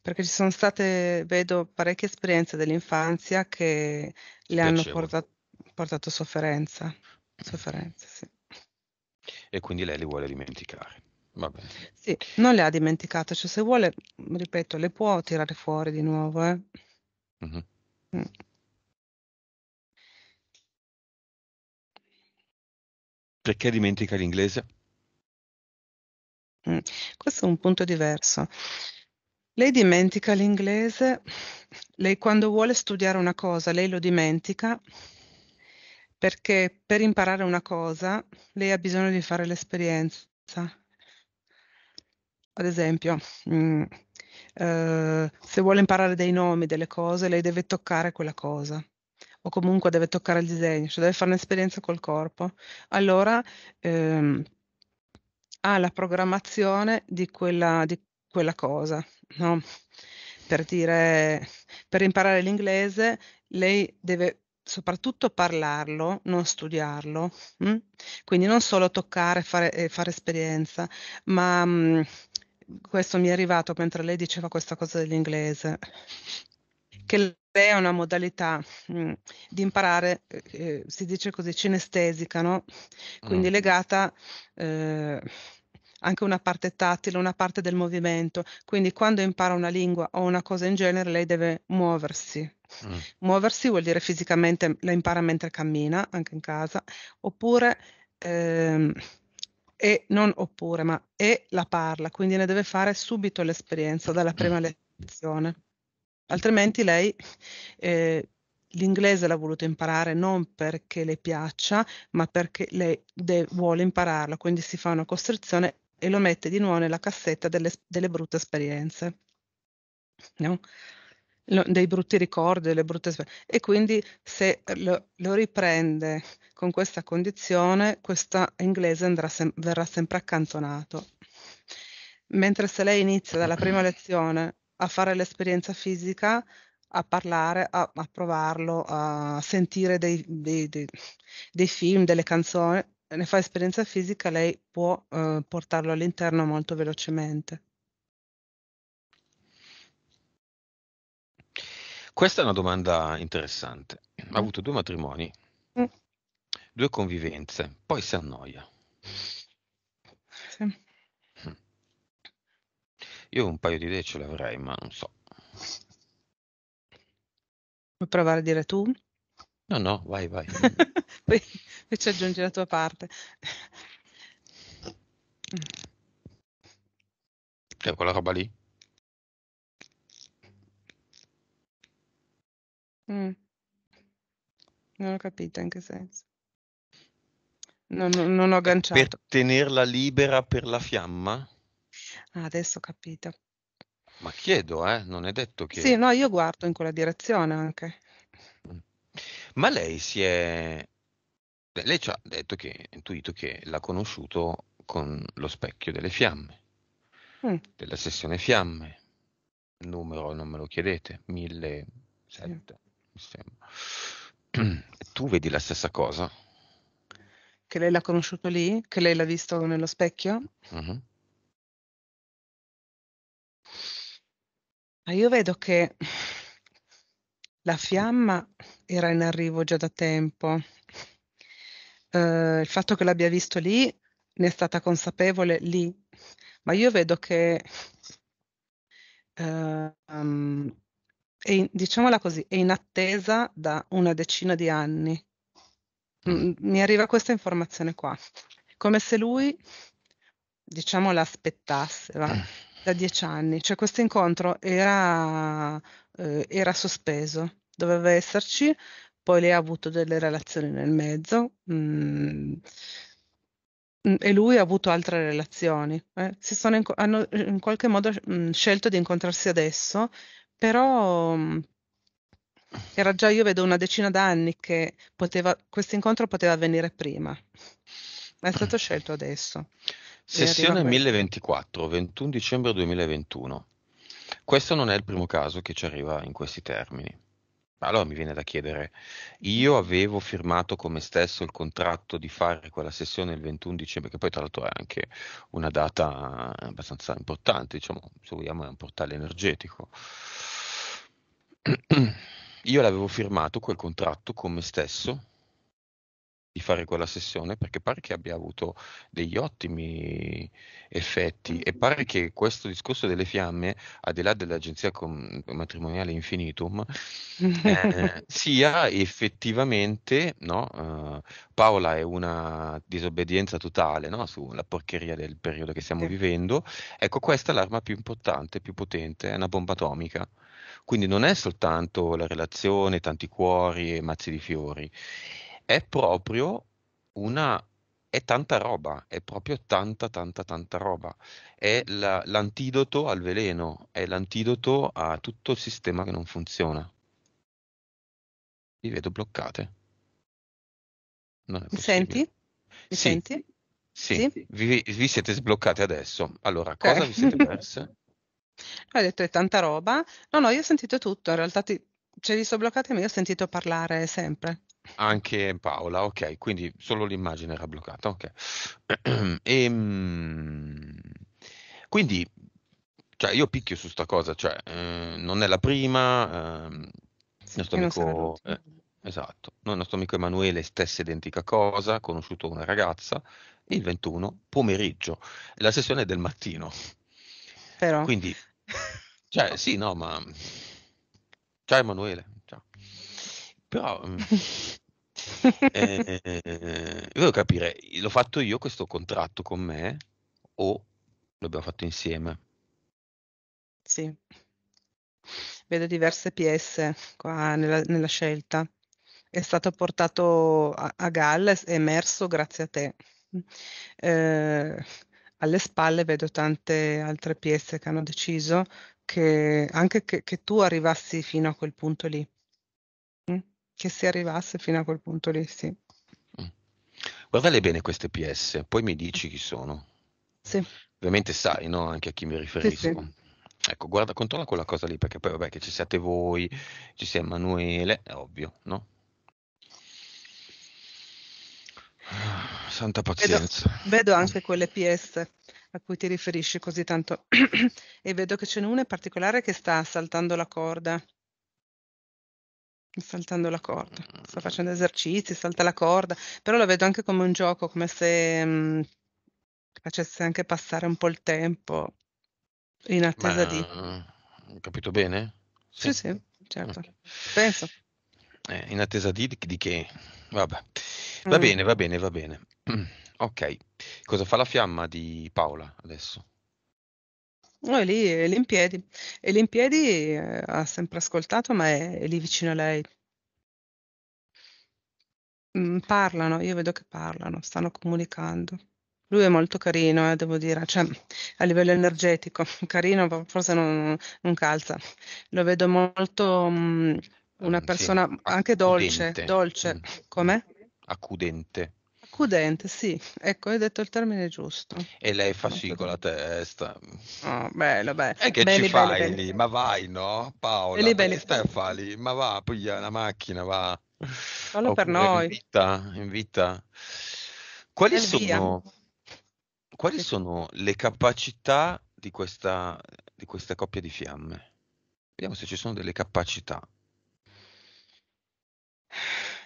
perché ci sono state, vedo, parecchie esperienze dell'infanzia che le hanno portato, portato sofferenza. Sofferenza, sì. E quindi lei li vuole dimenticare. Va bene. Sì, non le ha dimenticate, cioè se vuole, ripeto, le può tirare fuori di nuovo. Eh. Mm-hmm. Mm. Perché dimentica l'inglese? Mm, questo è un punto diverso. Lei dimentica l'inglese, lei quando vuole studiare una cosa, lei lo dimentica perché per imparare una cosa lei ha bisogno di fare l'esperienza. Ad esempio, mm, eh, se vuole imparare dei nomi delle cose, lei deve toccare quella cosa o comunque deve toccare il disegno, cioè deve fare un'esperienza col corpo. Allora ehm, ha la programmazione di quella, di quella cosa, no? Per dire, per imparare l'inglese, lei deve soprattutto parlarlo, non studiarlo, mh? Hm? quindi non solo toccare e fare, fare, esperienza, ma mh, hm, questo mi è arrivato mentre lei diceva questa cosa dell'inglese, che è una modalità mh, mm, di imparare, eh, si dice così, cinestesica, no? quindi mm. legata eh, anche una parte tattile, una parte del movimento. Quindi quando impara una lingua o una cosa in genere, lei deve muoversi. Mm. Muoversi vuol dire fisicamente la impara mentre cammina, anche in casa, oppure... Ehm, e non oppure, ma e la parla, quindi ne deve fare subito l'esperienza dalla prima lezione. Altrimenti lei eh, l'inglese l'ha voluto imparare non perché le piaccia, ma perché lei de- vuole impararlo, quindi si fa una costrizione e lo mette di nuovo nella cassetta delle, delle brutte esperienze. No? Dei brutti ricordi, delle brutte. E quindi se lo, lo, riprende con questa condizione, questo inglese sem- verrà sempre accantonato. Mentre se lei inizia dalla prima lezione a fare l'esperienza fisica, a parlare, a, a provarlo, a sentire dei, dei, dei, dei, film, delle canzoni, ne fa esperienza fisica, lei può eh, portarlo all'interno molto velocemente. Questa è una domanda interessante. Ha avuto due matrimoni, mm. due convivenze, poi si annoia. Sì. Io un paio di idee ce le avrei, ma non so. Vuoi provare a dire tu? No, no, vai, vai. poi, poi ci aggiungi la tua parte. Cioè, quella roba lì? Mm. Non ho capito in che senso. Non, non, non ho agganciato. Per tenerla libera per la fiamma? Ah, adesso ho capito. Ma chiedo, eh, non è detto che... Sì, no, io guardo in quella direzione anche. Mm. Ma lei si è... Lei ci ha detto che, intuito che l'ha conosciuto con lo specchio delle fiamme, mm. della sessione fiamme. Numero non me lo chiedete, 1007, mi sembra. Tu vedi la stessa cosa? Che lei l'ha conosciuto lì? Che lei l'ha visto nello specchio? Uh-huh. Ma io vedo che la fiamma era in arrivo già da tempo. Eh, il fatto che l'abbia visto lì ne è stata consapevole lì, ma io vedo che um, è in, diciamola così, è in attesa da una decina di anni. Mm, mi arriva questa informazione qua, come se lui, diciamo, l'aspettasse. Va? da dieci anni, cioè questo incontro era, eh, era sospeso, doveva esserci, poi lei ha avuto delle relazioni nel mezzo mm, mm, e lui ha avuto altre relazioni. eh. Si sono in, hanno in qualche modo mm, scelto di incontrarsi adesso, però mm, era già, io vedo una decina d'anni che poteva, questo incontro poteva avvenire prima, ma è stato scelto adesso. Sessione 1024, 21 dicembre 2021. Questo non è il primo caso che ci arriva in questi termini. Allora mi viene da chiedere, io avevo firmato con me stesso il contratto di fare quella sessione il 21 dicembre, che poi tra l'altro è anche una data abbastanza importante, diciamo, se vogliamo è un portale energetico. Io l'avevo firmato quel contratto con me stesso di fare quella sessione perché pare che abbia avuto degli ottimi effetti e pare che questo discorso delle fiamme, al di là dell'agenzia com- matrimoniale Infinitum, eh, sia effettivamente, no? Uh, Paola è una disobbedienza totale no? sulla porcheria del periodo che stiamo sì. vivendo, ecco questa è l'arma più importante, più potente, è una bomba atomica. Quindi non è soltanto la relazione, tanti cuori e mazzi di fiori, è proprio una è tanta roba, è proprio tanta, tanta, tanta roba. È la, l'antidoto al veleno, è l'antidoto a tutto il sistema che non funziona. Vi vedo bloccate. Non Mi senti? Mi sì. senti? Sì, sì. Vi, vi, siete sbloccate adesso. Allora, okay. cosa vi siete perse? Hai detto è tanta roba. No, no, io ho sentito tutto. In realtà ti, ci hai visto bloccate, ma io ho sentito parlare sempre. Anche Paola, ok, quindi solo l'immagine era bloccata, ok. e, ehm, quindi, cioè, io picchio su sta cosa, cioè, eh, non è la prima, eh, il nostro amico, eh, esatto, il nostro amico Emanuele stessa identica cosa, ha conosciuto una ragazza, il 21 pomeriggio, la sessione è del mattino. Però. Quindi, cioè, sì, no, ma... Ciao Emanuele, ciao. Però... Mm, eh, eh, devo capire, l'ho fatto io questo contratto con me o l'abbiamo fatto insieme? Sì. Vedo diverse PS qua nella, nella scelta. È stato portato a, a galla, è emerso grazie a te. Eh, alle spalle vedo tante altre PS che hanno deciso che anche che, che tu arrivassi fino a quel punto lì. Che si arrivasse fino a quel punto lì, sì. Mm. Guardale bene queste PS, poi mi dici chi sono. Sì. Ovviamente sai, no? Anche a chi mi riferisco. Sì, sì. Ecco, guarda, controlla quella cosa lì, perché poi vabbè che ci siate voi, ci sia Emanuele, è ovvio, no? Santa pazienza. Vedo, vedo anche quelle PS a cui ti riferisci così tanto e vedo che ce n'è una in particolare che sta saltando la corda. Saltando la corda, sta facendo esercizi, salta la corda, però lo vedo anche come un gioco, come se mh, mm, facesse anche passare un po' il tempo in attesa Ma, di. Ho capito bene? Sì, sì, sì certo. Okay. Penso. Eh, in attesa di, di che? Vabbè. Va mm. bene, va bene, va bene. Ok, cosa fa la fiamma di Paola adesso? No, è lì, è lì in piedi. È lì in piedi, eh, ha sempre ascoltato, ma è, è lì vicino a lei. Mm, parlano, io vedo che parlano, stanno comunicando. Lui è molto carino, eh, devo dire, cioè a livello energetico, carino, forse non, non calza. Lo vedo molto mm, una sì, persona anche dolce, accudente. dolce. Mm, Com'è? accudente. Accudente, sì, ecco, hai detto il termine giusto. E lei fa sì con la testa. Oh, bello, bello. E che ci Belli, belli, fai belli. lì? Ma vai, no? Paola, Belli, belli. stai a fare lì? Ma va, piglia una macchina, va. Solo per noi. invita, invita. Quali sono, quali sono le capacità di questa, di questa coppia di fiamme? Vediamo se ci sono delle capacità.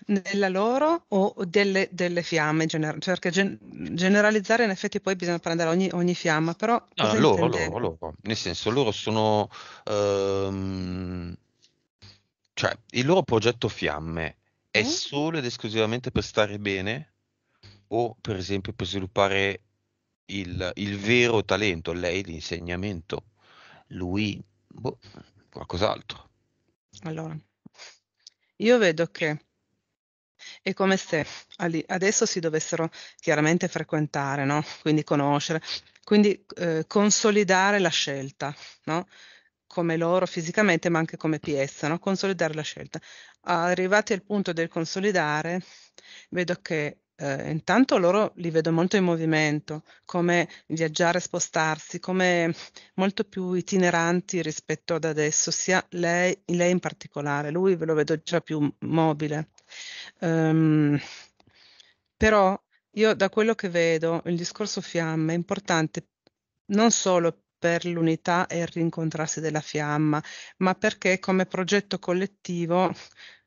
Nella loro o delle, delle fiamme, gener- cioè perché gen- generalizzare in effetti poi bisogna prendere ogni, ogni fiamma, però No, cosa loro, loro, loro. Nel senso, loro sono... ehm, cioè, il loro progetto fiamme è Mm? solo ed esclusivamente per stare bene o, per esempio, per sviluppare il, il vero talento, lei l'insegnamento, lui, boh, qualcos'altro. Allora, io vedo che È come se adesso si dovessero chiaramente frequentare, no? Quindi conoscere, quindi eh, consolidare la scelta, no? come loro fisicamente, ma anche come PS, no? consolidare la scelta. Arrivati al punto del consolidare, vedo che eh, intanto loro li vedo molto in movimento, come viaggiare, spostarsi, come molto più itineranti rispetto ad adesso, sia lei, lei in particolare, lui ve lo vedo già più mobile. Um, però io da quello che vedo, il discorso fiamme è importante non solo per l'unità e il rincontrarsi della fiamma, ma perché come progetto collettivo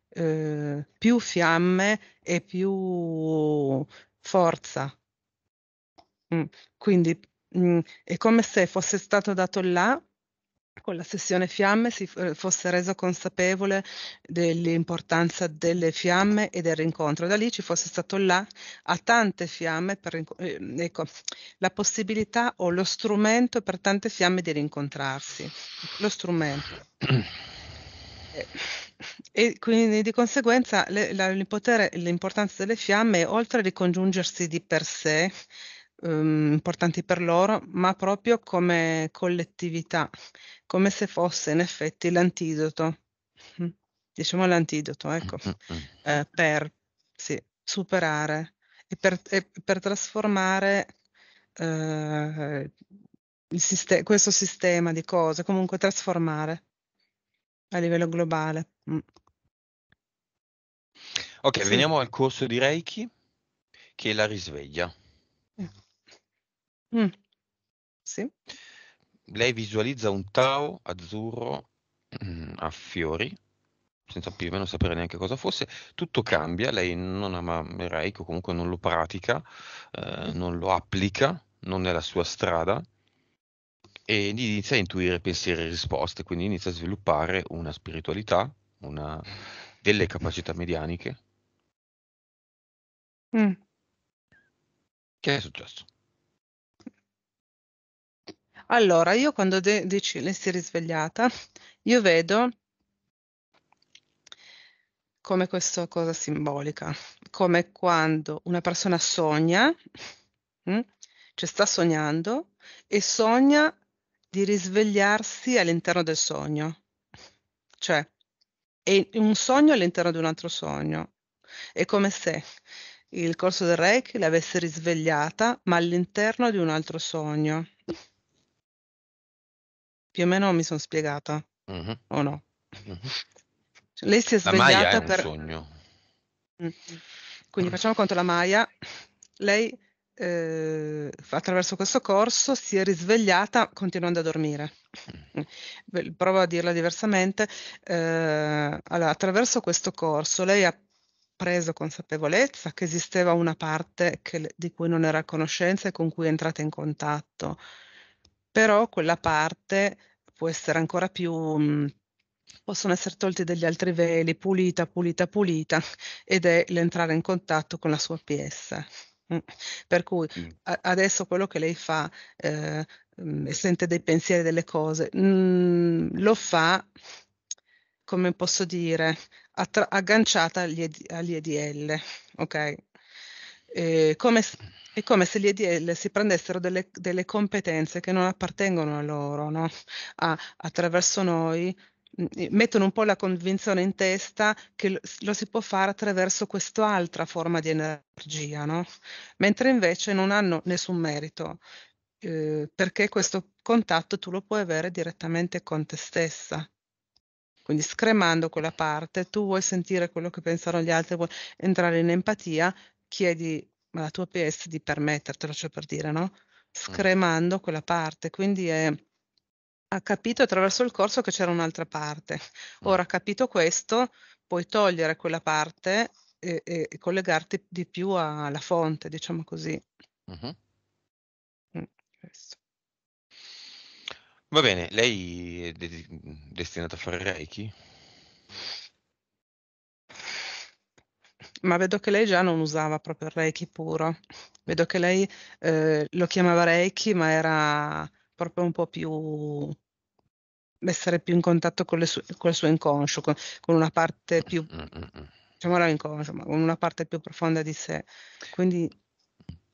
eh, più fiamme e più forza. Mm. Quindi mm, è come se fosse stato dato là con la sessione fiamme si eh, fosse reso consapevole dell'importanza delle fiamme e del rincontro. Da lì ci fosse stato là a tante fiamme, per, eh, ecco, la possibilità o lo strumento per tante fiamme di rincontrarsi. Lo strumento. E quindi di conseguenza le, la, l'importanza delle fiamme, oltre a ricongiungersi di per sé, um, importanti per loro, ma proprio come collettività, come se fosse in effetti l'antidoto, mm, diciamo l'antidoto, ecco, mm-hmm. eh, per sì, superare e per, e per trasformare eh, siste- questo sistema di cose, comunque trasformare a livello globale. Mm. Ok, sì. veniamo al corso di Reiki che la risveglia. Mm. Sì. Lei visualizza un Tao azzurro mm, a fiori, senza più o meno sapere neanche cosa fosse, tutto cambia, lei non ama Reiki o comunque non lo pratica, eh, non lo applica, non è la sua strada e inizia a intuire pensieri e risposte, quindi inizia a sviluppare una spiritualità, una, delle capacità medianiche. Mm. Che è successo? Allora, io quando de- dici lei si è risvegliata, io vedo come questa cosa simbolica, come quando una persona sogna, mh, mm, cioè sta sognando e sogna di risvegliarsi all'interno del sogno, cioè è un sogno all'interno di un altro sogno. È come se il corso del Reiki l'avesse risvegliata, ma all'interno di un altro sogno. Più o meno mi sono spiegata, Mhm, o no? mhm. Lei si è è svegliata un per... sogno. Mm. Quindi facciamo conto la Maya, lei eh, attraverso questo corso si è risvegliata continuando a dormire. Mm. Provo a dirla diversamente. Eh, allora, attraverso questo corso lei ha preso consapevolezza che esisteva una parte che, di cui non era a conoscenza e con cui è entrata in contatto però quella parte può essere ancora più, mh, possono essere tolti degli altri veli, pulita, pulita, pulita, ed è l'entrare in contatto con la sua PS. Mm. Per cui a- adesso quello che lei fa, eh, mh, sente dei pensieri, delle cose, mh, mm, lo fa, come posso dire, attra- agganciata agli, ed- agli EDL, ok? Eh, come, è come se gli EDL si prendessero delle, delle competenze che non appartengono a loro, no? a, attraverso noi, mm, mettono un po' la convinzione in testa che lo, lo si può fare attraverso quest'altra forma di energia, no? mentre invece non hanno nessun merito, eh, perché questo contatto tu lo puoi avere direttamente con te stessa. Quindi scremando quella parte, tu vuoi sentire quello che pensano gli altri, vuoi entrare in empatia, chiedi alla tua PS di permettertelo, cioè per dire, no? Scremando quella parte. Quindi è, ha capito attraverso il corso che c'era un'altra parte. Ora, capito questo, puoi togliere quella parte e, e, e collegarti di più alla fonte, diciamo così. Mhm. Mm, Va bene, lei è de- destinata a fare Reiki? Ma vedo che lei già non usava proprio il Reiki puro. Vedo che lei eh, lo chiamava Reiki, ma era proprio un po' più essere più in contatto con, sue, con il suo inconscio, con, con, una parte più, diciamola in cosa, insomma, una parte più profonda di sé. Quindi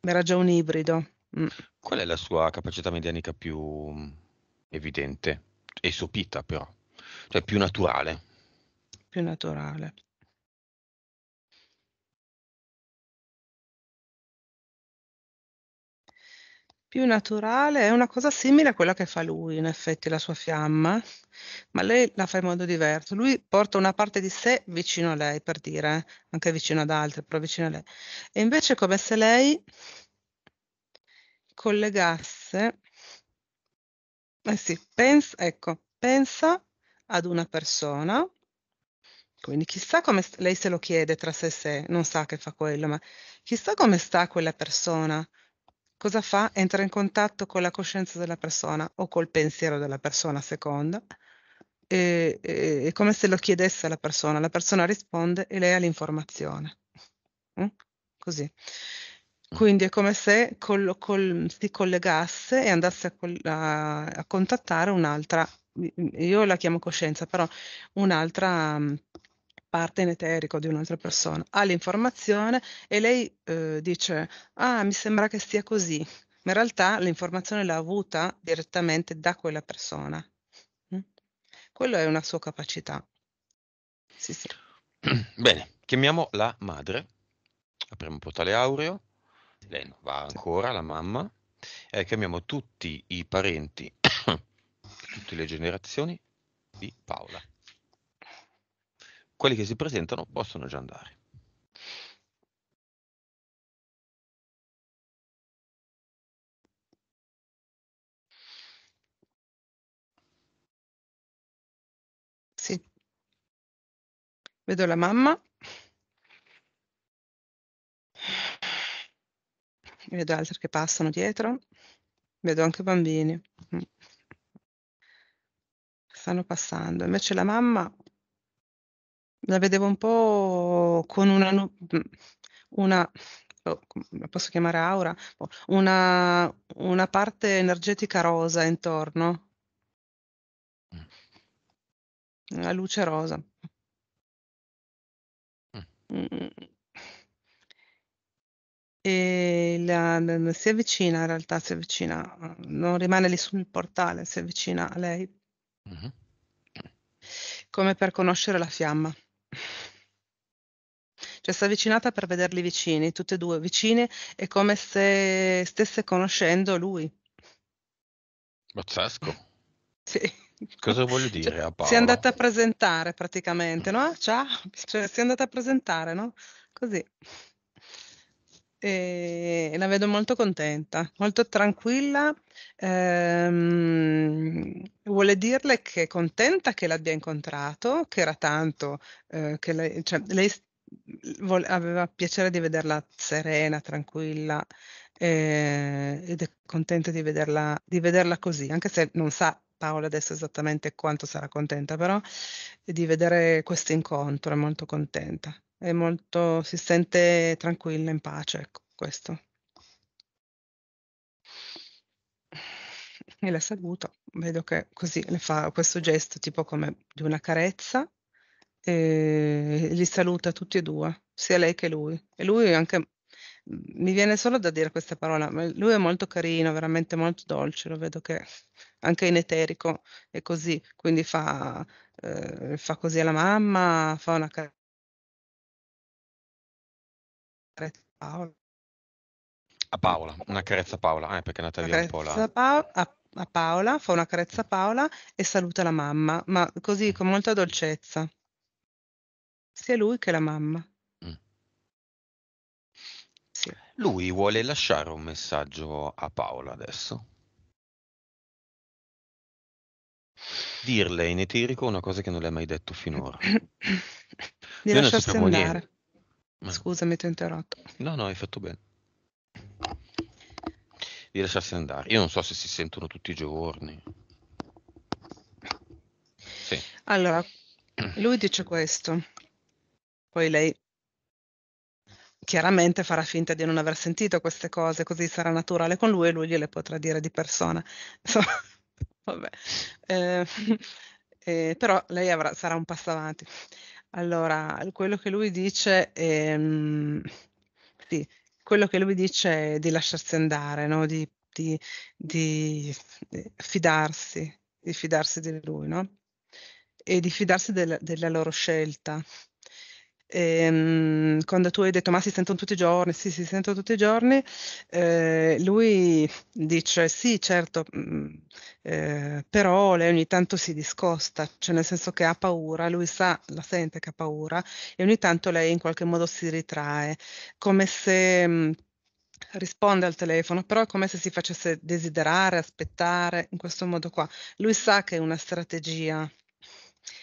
era già un ibrido. Mm. Qual è la sua capacità medianica più mm, evidente? E sopita però, cioè più naturale. Più naturale. Più naturale è una cosa simile a quella che fa lui, in effetti, la sua fiamma, ma lei la fa in modo diverso. Lui porta una parte di sé vicino a lei, per dire, anche vicino ad altre, però vicino a lei. E invece è come se lei collegasse, eh sì, pensa, ecco, pensa ad una persona, quindi chissà come, lei se lo chiede tra sé e sé, non sa che fa quello, ma chissà come sta quella persona Cosa fa? Entra in contatto con la coscienza della persona o col pensiero della persona a seconda. E, e, è come se lo chiedesse alla persona, la persona risponde e lei ha l'informazione. Mm? Così. Quindi è come se col, col, si collegasse e andasse a, a, a, contattare un'altra, io la chiamo coscienza, però un'altra parte in eterico di un'altra persona, ha l'informazione e lei eh, dice, ah, mi sembra che sia così, ma in realtà l'informazione l'ha avuta direttamente da quella persona. Mm? Quello è una sua capacità. Sì, sì. Bene, chiamiamo la madre, apriamo un portale aureo, lei non va ancora, la mamma, e chiamiamo tutti i parenti, tutte le generazioni di Paola quelli che si presentano possono già andare. Sì. Vedo la mamma. Vedo altri che passano dietro. Vedo anche bambini. Mm. Stanno passando. Invece la mamma la vedevo un po' con una, una oh, la posso chiamare aura, boh, una, una parte energetica rosa intorno, una luce rosa. Mm. E la, la, si avvicina, in realtà si avvicina, non rimane lì sul portale, si avvicina a lei, mm-hmm. come per conoscere la fiamma. Cioè si è avvicinata per vederli vicini, tutte e due vicine, è come se stesse conoscendo lui. Pazzesco. Sì. Cosa voglio dire cioè? Si è andata a presentare praticamente, no? Ciao, cioè, si è andata a presentare, no? Così. E la vedo molto contenta, molto tranquilla. Ehm, vuole dirle che è contenta che l'abbia incontrato, che era tanto eh, che lei, cioè, lei aveva piacere di vederla serena, tranquilla eh, ed è contenta di vederla, di vederla così, anche se non sa Paola adesso esattamente quanto sarà contenta, però di vedere questo incontro è molto contenta, è molto, si sente tranquilla, in pace, ecco, questo. E la saluto, vedo che così le fa questo gesto tipo come di una carezza e li saluta tutti e due, sia lei che lui. E lui anche, mi viene solo da dire questa parola, ma lui è molto carino, veramente molto dolce, lo vedo che anche in eterico è così, quindi fa, eh, fa così alla mamma, fa una carezza a Paola. A Paola, una carezza a Paola, eh, perché è andata via un po' la... Pa- a, a Paola, fa una carezza a Paola e saluta la mamma, ma così con molta dolcezza sia lui che la mamma. Mm. Sì. Lui vuole lasciare un messaggio a Paola adesso. Dirle in eterico una cosa che non le ha mai detto finora. Di Noi lasciarsi andare. Niente. Scusami, ti ho interrotto. No, no, hai fatto bene. Di lasciarsi andare. Io non so se si sentono tutti i giorni. Sì. Allora, lui dice questo. Poi lei chiaramente farà finta di non aver sentito queste cose, così sarà naturale con lui e lui gliele potrà dire di persona. Insomma, vabbè. Eh, eh, però lei avrà, sarà un passo avanti. Allora, quello che lui dice è, mm, sì, quello che lui dice è di lasciarsi andare, no? Di, di- di fidarsi, di fidarsi di lui, no? E di fidarsi del- della loro scelta. E, quando tu hai detto ma si sentono tutti i giorni, sì, si sentono tutti i giorni, eh, lui dice sì, certo, mh, eh, però lei ogni tanto si discosta, cioè nel senso che ha paura, lui sa, la sente che ha paura e ogni tanto lei in qualche modo si ritrae, come se mh, risponde al telefono, però è come se si facesse desiderare, aspettare, in questo modo qua. Lui sa che è una strategia,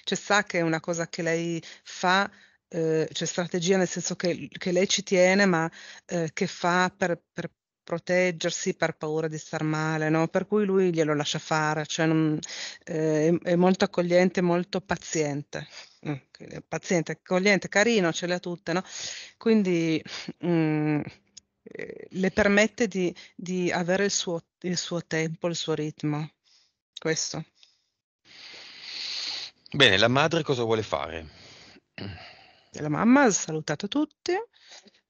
cioè sa che è una cosa che lei fa eh, cioè strategia nel senso che, che lei ci tiene, ma eh, che fa per, per, proteggersi per paura di star male, no? Per cui lui glielo lascia fare, cioè non, eh, è molto accogliente, molto paziente. Mm, paziente, accogliente, carino, ce le ha tutte, no? Quindi mm, eh, le permette di, di avere il suo, il suo tempo, il suo ritmo. Questo. Bene, la madre cosa vuole fare? La mamma ha salutato tutti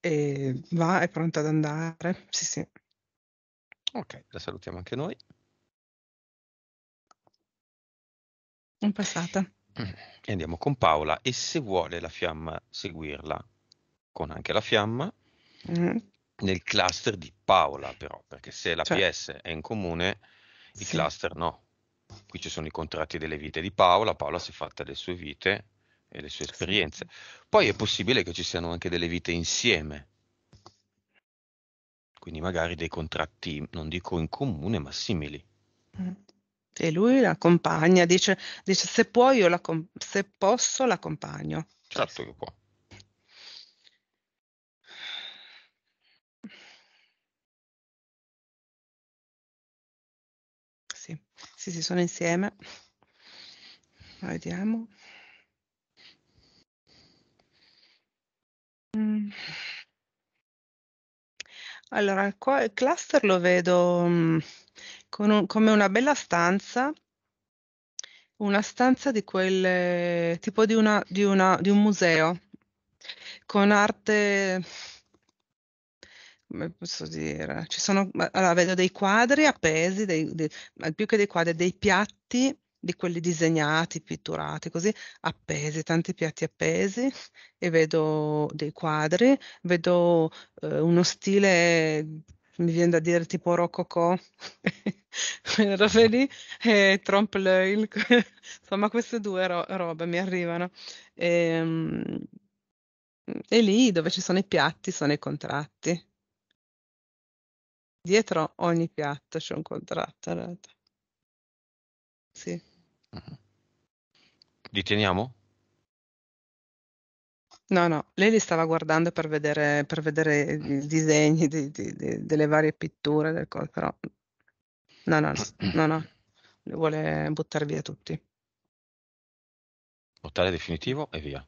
e va, è pronta ad andare. Sì, sì. Ok, la salutiamo anche noi. In passata. E andiamo con Paola e se vuole la fiamma seguirla con anche la fiamma mm. nel cluster di Paola però, perché se la cioè, PS è in comune, i sì. cluster no. Qui ci sono i contratti delle vite di Paola, Paola si è fatta le sue vite e le sue esperienze. Poi è possibile che ci siano anche delle vite insieme, quindi magari dei contratti, non dico in comune, ma simili. Mm. E lui l'accompagna, dice, dice se puoi io la, se posso l'accompagno. Certo che può. Sì, sì, sì, sono insieme. Vediamo. Mm. Allora, qua il cluster lo vedo mm, con un- come una bella stanza, una stanza di quelle, tipo di, una, di, una, di un museo, con arte, come posso dire, ci sono, allora, vedo dei quadri appesi, dei, dei- più che dei quadri, dei piatti di quelli disegnati, pitturati, così appesi, tanti piatti appesi e vedo dei quadri, vedo eh, uno stile, mi viene da dire tipo rococò, lì, e trompe l'œil, insomma queste due ro- robe mi arrivano. E, ehm, e lì dove ci sono i piatti sono i contratti. Dietro ogni piatto c'è un contratto. in realtà. Sì. Li teniamo? No, no, lei li stava guardando per vedere, per vedere i disegni di, di, di, delle varie pitture, del col, però no, no, no, no, no, li vuole buttare via tutti. Portale definitivo e via.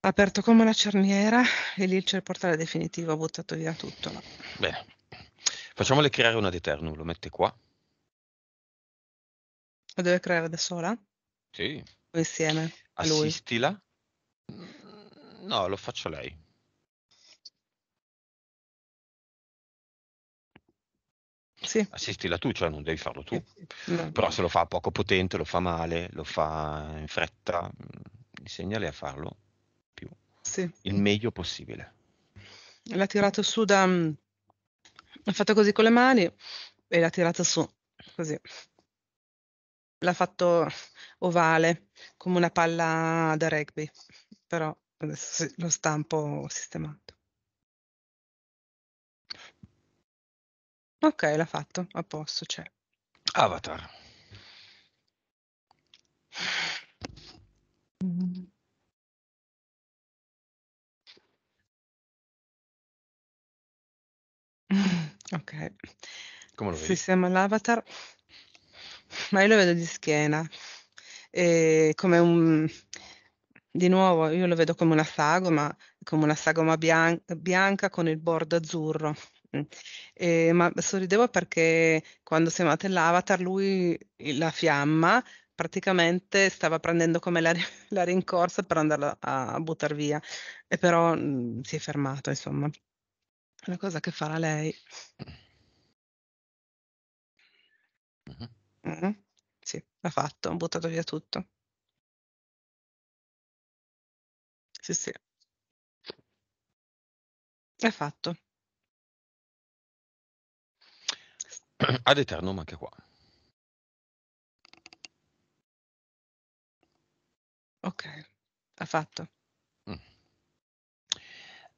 Aperto come una cerniera e lì c'è il portale definitivo, ha buttato via tutto. No. Bene, facciamole creare una Eternum, lo mette qua. Lo deve creare da sola? Sì. O insieme a lui? Assistila. No, lo faccio lei. Sì. Assistila tu, cioè non devi farlo tu. No. Però se lo fa poco potente, lo fa male, lo fa in fretta, insegnale a farlo più. Sì. Il meglio possibile. L'ha tirato su da... Ha fatto così con le mani e l'ha tirato su, così l'ha fatto ovale, come una palla da rugby, però adesso lo stampo sistemato. Ok, l'ha fatto, a posto, c'è. Avatar. Ok. Come lo vedi? Sistema l'avatar ma io lo vedo di schiena, e come un... Di nuovo, io lo vedo come una sagoma, come una sagoma bian- bianca con il bordo azzurro. Mm. E, ma sorridevo perché quando si è chiamato l'avatar, lui, la fiamma, praticamente stava prendendo come la, la rincorsa per andarla a, buttare via, e però mh, mm, si è fermato, insomma. È una cosa che farà lei. Mm-hmm. Mm-hmm. Sì, l'ha fatto, ha buttato via tutto. Sì, sì. È fatto. Ad eternum anche qua. Ok, ha fatto. Mm.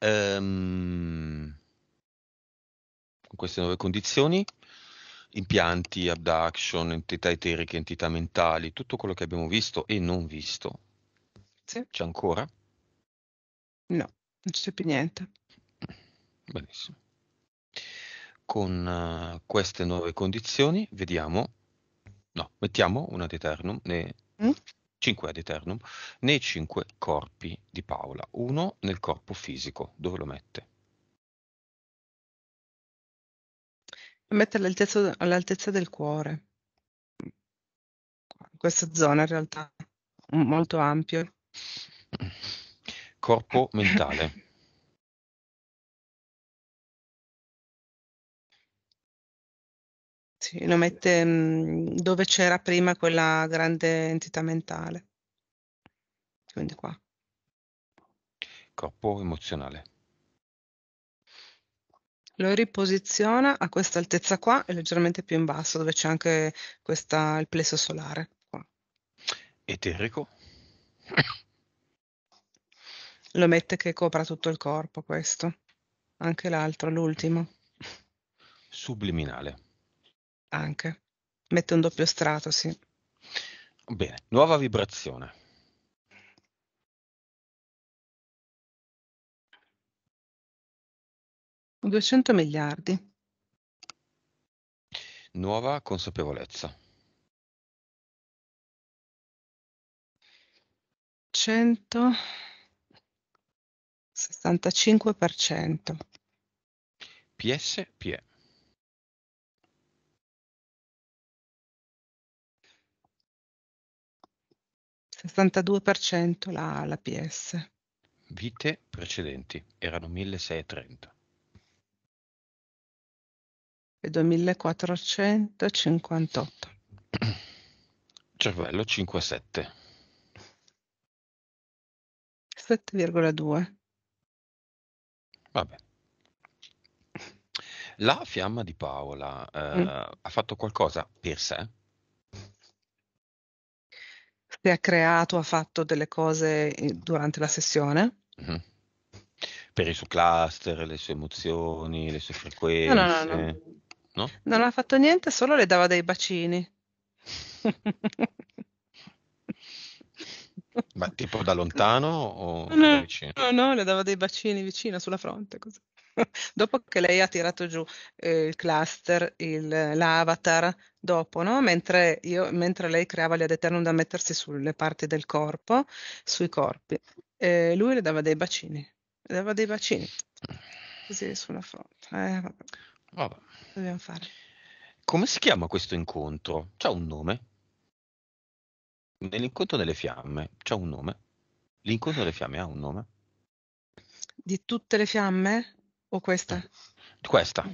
Um, con queste nuove condizioni, impianti, abduction, entità eteriche, entità mentali, tutto quello che abbiamo visto e non visto, sì. c'è ancora? No, non c'è più niente. Benissimo. Con uh, queste nuove condizioni vediamo, no, mettiamo una ad eternum, ne, mm? 5 ad eternum, nei cinque corpi di Paola. Uno nel corpo fisico, dove lo mette? Mette all'altezza, all'altezza del cuore. Questa zona in realtà, molto ampio. Corpo mentale. Sì, lo mette mh, dove c'era prima quella grande entità mentale. Quindi qua. Corpo emozionale. Lo riposiziona a questa altezza qua e leggermente più in basso, dove c'è anche questa, il plesso solare. Qua. Eterico. Lo mette che copra tutto il corpo questo. Anche l'altro, l'ultimo. Subliminale. Anche. Mette un doppio strato, sì. Bene, nuova vibrazione. Duecento miliardi. Nuova consapevolezza. Cento sessantacinque per cento. PS, PE. 62% la, la PS. Vite precedenti erano 1630. Vedo 1458. Cervello 57. 7,2. Vabbè. La fiamma di Paola eh, mm. ha fatto qualcosa per sé? si è creato, ha fatto delle cose durante la sessione. Mm-hmm. Per il suo cluster, le sue emozioni, le sue frequenze. No, no, no, no. No? Non ha fatto niente, solo le dava dei bacini. Ma tipo da lontano o no, da vicino? No, no, le dava dei bacini vicino sulla fronte, così. dopo che lei ha tirato giù eh, il cluster, il, l'avatar, dopo, no? mentre, io, mentre lei creava gli ad eternum da mettersi sulle parti del corpo, sui corpi, eh, lui le dava dei bacini, le dava dei bacini, così sulla fronte. Eh, vabbè. Dobbiamo fare. Come si chiama questo incontro? C'ha un nome? Nell'incontro delle fiamme c'ha un nome? L'incontro delle fiamme ha un nome? Di tutte le fiamme? O questa? Questa.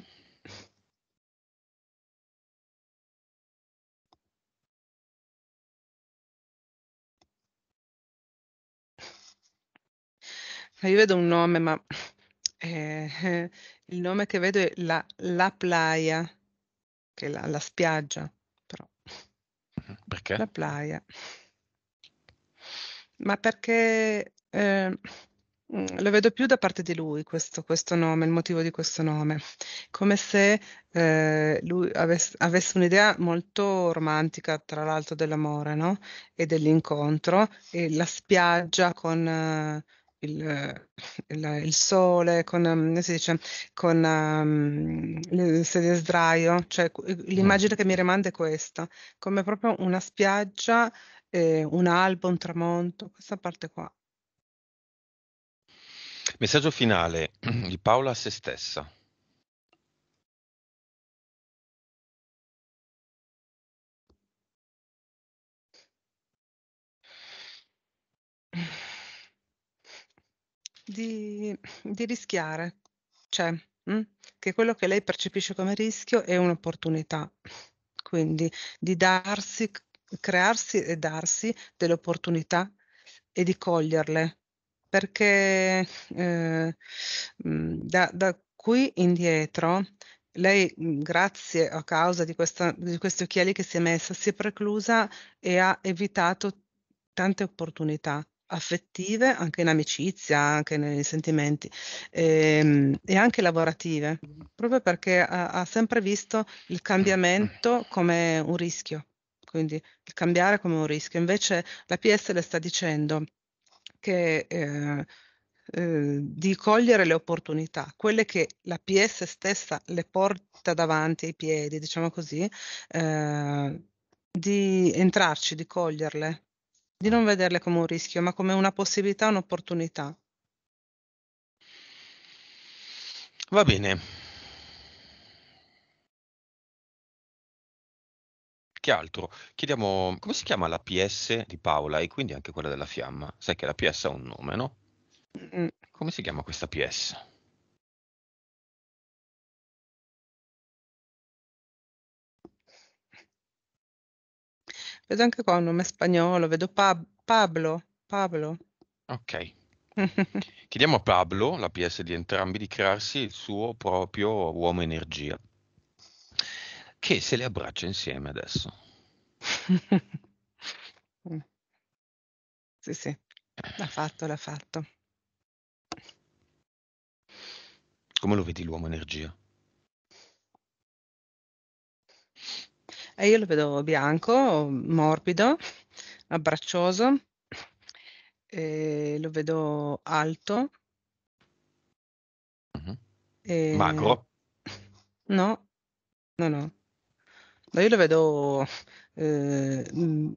Io vedo un nome, ma eh, il nome che vedo è la, la playa, che è la, la spiaggia, però. Perché? La playa. Ma perché eh, lo vedo più da parte di lui questo, questo nome, il motivo di questo nome, come se eh, lui avesse, avesse, un'idea molto romantica, tra l'altro, dell'amore, no? E dell'incontro, e la spiaggia con eh, il, il, il, sole, con, um, si dice, con um, il sedile sdraio, cioè l'immagine mm. che mi rimanda è questa, come proprio una spiaggia, eh, un albo, un tramonto, questa parte qua. Messaggio finale di Paola a se stessa. Di, di rischiare, cioè mh, mm, che quello che lei percepisce come rischio è un'opportunità, quindi di darsi, crearsi e darsi delle opportunità e di coglierle, perché eh, mm, da, da qui indietro lei, mm, grazie a causa di, questa, di questi occhiali che si è messa, si è preclusa e ha evitato tante opportunità affettive, anche in amicizia, anche nei sentimenti ehm, e anche lavorative, proprio perché ha, ha, sempre visto il cambiamento come un rischio, quindi il cambiare come un rischio. Invece la PS le sta dicendo che eh, eh, di cogliere le opportunità, quelle che la PS stessa le porta davanti ai piedi, diciamo così, eh, di entrarci, di coglierle, di non vederle come un rischio, ma come una possibilità, un'opportunità. Va bene. Che altro? Chiediamo come si chiama la PS di Paola e quindi anche quella della fiamma. Sai che la PS ha un nome, no? Mm. Come si chiama questa PS? Vedo anche qua un nome spagnolo, vedo Pab- Pablo. Pablo. Ok. Chiediamo a Pablo, la PS di entrambi, di crearsi il suo proprio uomo energia, che se le abbraccia insieme adesso. sì, sì, l'ha fatto, l'ha fatto. Come lo vedi l'uomo energia? E io lo vedo bianco, morbido, abbraccioso, lo vedo alto. Mm-hmm. E... Magro? No, no, no. No, io lo vedo eh,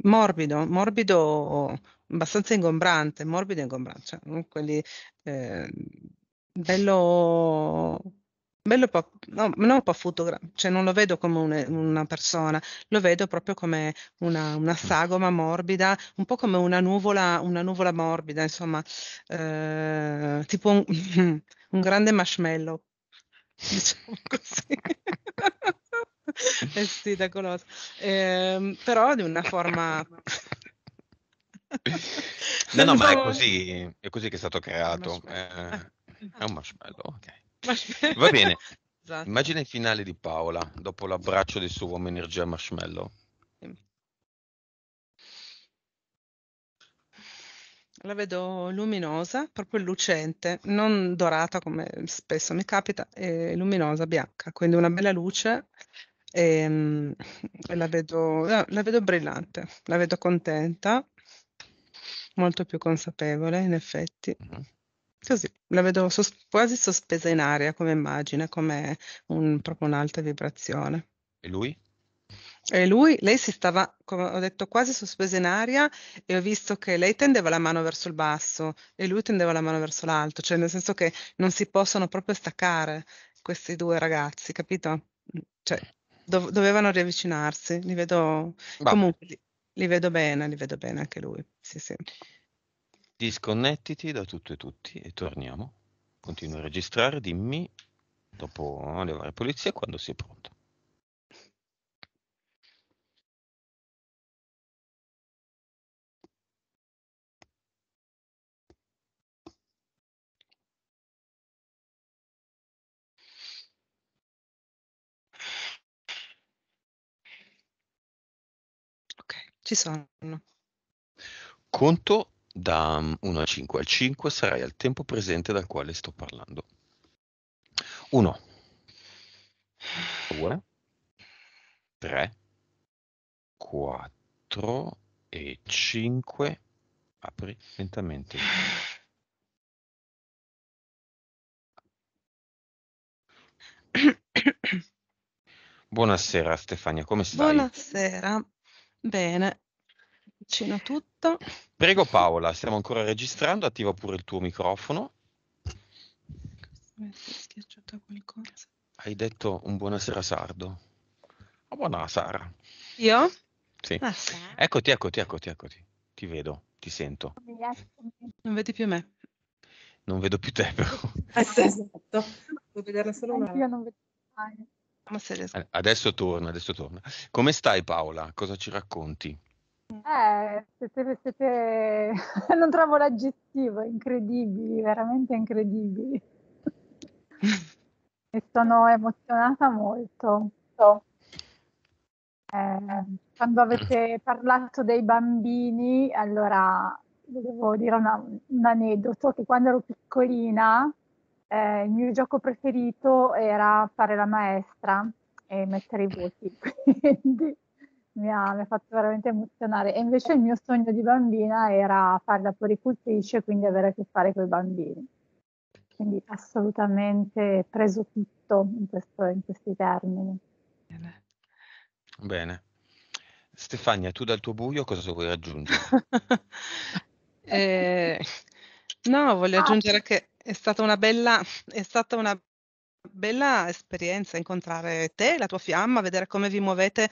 morbido, morbido, abbastanza ingombrante, morbido e ingombrante, cioè, quelli eh, bello, bello po', no, non un po' fotografico, cioè non lo vedo come un, una persona, lo vedo proprio come una, una, sagoma morbida, un po' come una nuvola, una nuvola morbida, insomma, eh, tipo un, un, grande marshmallow, diciamo così. eh sì, da colosso. Eh, però di una forma... No, no, ma è così, è così che è stato creato. Eh, è un marshmallow, ok. Va bene. esatto. Immagina il finale di Paola dopo l'abbraccio del suo uomo energia marshmallow. La vedo luminosa, proprio lucente, non dorata come spesso mi capita, è luminosa, bianca, quindi una bella luce e, ehm, e la, vedo, la vedo brillante, la vedo contenta, molto più consapevole in effetti. Mm-hmm. Così, la vedo sos- quasi sospesa in aria come immagine, come un, proprio un'alta vibrazione. E lui? E lui, lei si stava, come ho detto, quasi sospesa in aria e ho visto che lei tendeva la mano verso il basso e lui tendeva la mano verso l'alto, cioè nel senso che non si possono proprio staccare questi due ragazzi, capito? Cioè, dov- dovevano riavvicinarsi, li vedo, Va. comunque, li, li vedo bene, li vedo bene anche lui, sì, sì. Disconnettiti da tutto e tutti e torniamo. Continua a registrare, dimmi dopo le varie pulizie quando sei pronto. Ok, ci sono. Conto da 1 a 5. Al 5 sarai al tempo presente dal quale sto parlando. 1, 2, 3, 4 e 5. Apri lentamente. Buonasera Stefania, come stai? Buonasera, bene, vicino tutto. Prego Paola, stiamo ancora registrando, attiva pure il tuo microfono. Hai detto un buonasera sardo. Oh, buona Sara. Io? Sì. Ah, eccoti, eccoti, eccoti, eccoti. Ti vedo, ti sento. Non vedi più me. Non vedo più te però. Esatto. Devo vederla solo una. Io non vedo mai. Adesso torna, adesso torna. Come stai Paola? Cosa ci racconti? Eh, siete, siete... non trovo l'aggettivo, incredibili, veramente incredibili. E sono emozionata molto. Eh, quando avete parlato dei bambini, allora vi devo dire una- un aneddoto che quando ero piccolina eh, il mio gioco preferito era fare la maestra e mettere i voti, quindi mi ha, mi ha fatto veramente emozionare. E invece il mio sogno di bambina era fare la poricultrice, quindi avere a che fare con i bambini. Quindi assolutamente preso tutto in, questo- in questi termini. Bene. Bene. Stefania, tu dal tuo buio cosa vuoi raggiungere? Eh, no, voglio Ah. aggiungere che è stata una bella, è stata una bella esperienza incontrare te, la tua fiamma, vedere come vi muovete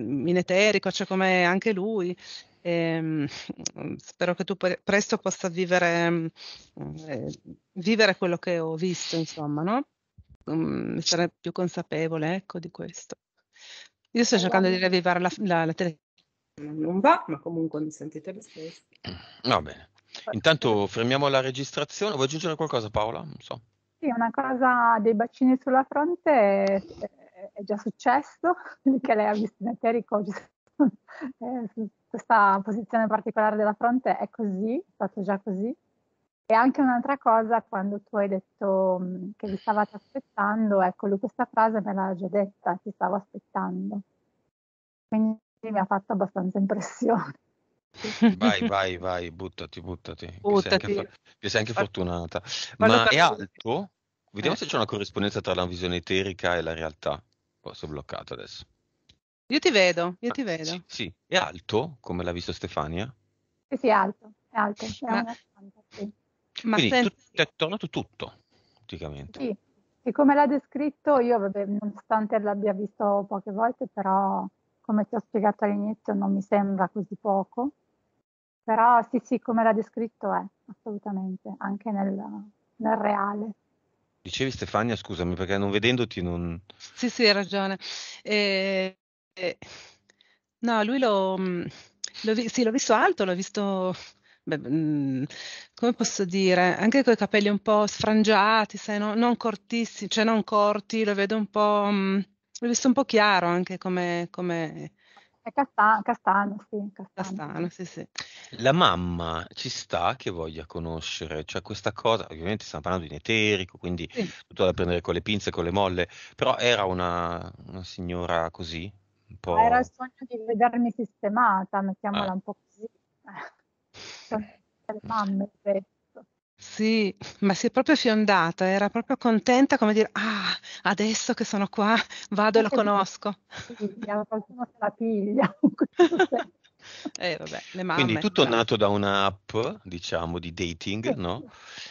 mm, in eterico, cioè come anche lui. Ehm, spero che tu pre- presto possa vivere, mm, eh, vivere quello che ho visto, insomma, no? Mm, essere più consapevole, ecco, di questo. Io sto cercando di rivivere la, la, la tele- Non va, ma comunque mi sentite lo stesso. Va bene. Intanto fermiamo la registrazione. Vuoi aggiungere qualcosa Paola? Non so. Sì, una cosa dei bacini sulla fronte è, è già successo, che lei ha visto in eterico, eh, questa posizione particolare della fronte è così, è stato già così. E anche un'altra cosa, quando tu hai detto mh, che vi stavate aspettando, ecco, lui questa frase me l'ha già detta, ti stavo aspettando. Quindi mi ha fatto abbastanza impressione. Vai, vai, vai, buttati, buttati. che sei anche, Buttati. che sei anche fortunata. Ma è alto? Vediamo Eh. se c'è una corrispondenza tra la visione eterica e la realtà. Oh, sono bloccato adesso. Io ti vedo, io ti Ah, vedo. Sì, sì. È alto, come l'ha visto Stefania? Sì, sì, è alto, è alto, è Ma- una sì. Ma Quindi senti, tu- ti è tornato tutto, praticamente. Sì, sì, come l'ha descritto io, vabbè, nonostante l'abbia visto poche volte, però come ti ho spiegato all'inizio non mi sembra così poco. Però sì, sì, come l'ha descritto è, assolutamente, anche nel, nel reale. Dicevi Stefania, scusami, perché non vedendoti non... sì, sì, hai ragione. Eh, eh, no, lui l'ho, mm, l'ho sì, l'ho visto alto, l'ho visto, beh, mm, come posso dire, anche con i capelli un po' sfrangiati, sai, no- non cortissimi, cioè non corti, lo vedo un po', mm, l'ho visto un po' chiaro anche come, come È casta- castano, sì, castano. castano, sì, sì. La mamma ci sta che voglia conoscere, cioè questa cosa, ovviamente stiamo parlando di eterico, quindi Sì. tutto da prendere con le pinze, con le molle, però era una, una signora così, un po'... Era il sogno di vedermi sistemata, mettiamola Ah. un po' così. Eh, le mamme, spesso. Sì, ma si è proprio fiondata, era proprio contenta come dire, ah, adesso che sono qua, vado e lo conosco. Piglia, qualcuno se la piglia. In. Eh, vabbè, le Quindi mamme. tutto nato da un'app, diciamo, di dating, no?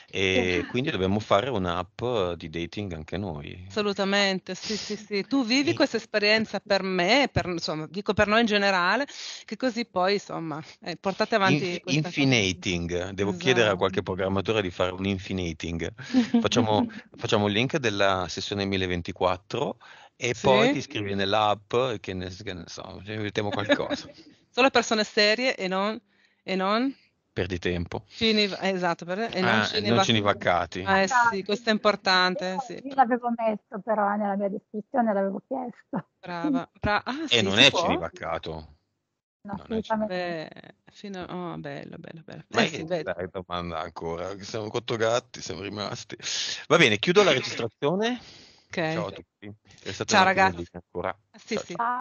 E quindi dobbiamo fare un'app di dating anche noi. Assolutamente, sì, sì, sì. Tu vivi questa esperienza per me, per, insomma, dico per noi in generale, che così poi, insomma, eh, portate avanti Inf- questa cosa. infinating, devo chiedere a Esatto. qualche programmatore di fare un infinating. Facciamo, facciamo il link della sessione 1024 e Sì. poi ti iscrivi nell'app e che ne, che ne so, ci inventiamo qualcosa. Solo persone serie e non, e non Perdi tempo. cini, eh, esatto, per- e non Ah, cini non cinivaccati. Eh sì, questo è importante, Io- sì. Io l'avevo messo però nella mia descrizione, l'avevo chiesto. Brava. Bra- ah, E sì, non si è può? cinivaccato. No, Non. Beh, fino... oh, bello, bello, bello. Ma Eh sì, dai, domanda ancora, che siamo quattro gatti, siamo rimasti. Va bene, chiudo la registrazione. Ok. Ciao a tutti. Restate Ciao, ragazzi. ancora. Sì, Ciao, sì. Ciao.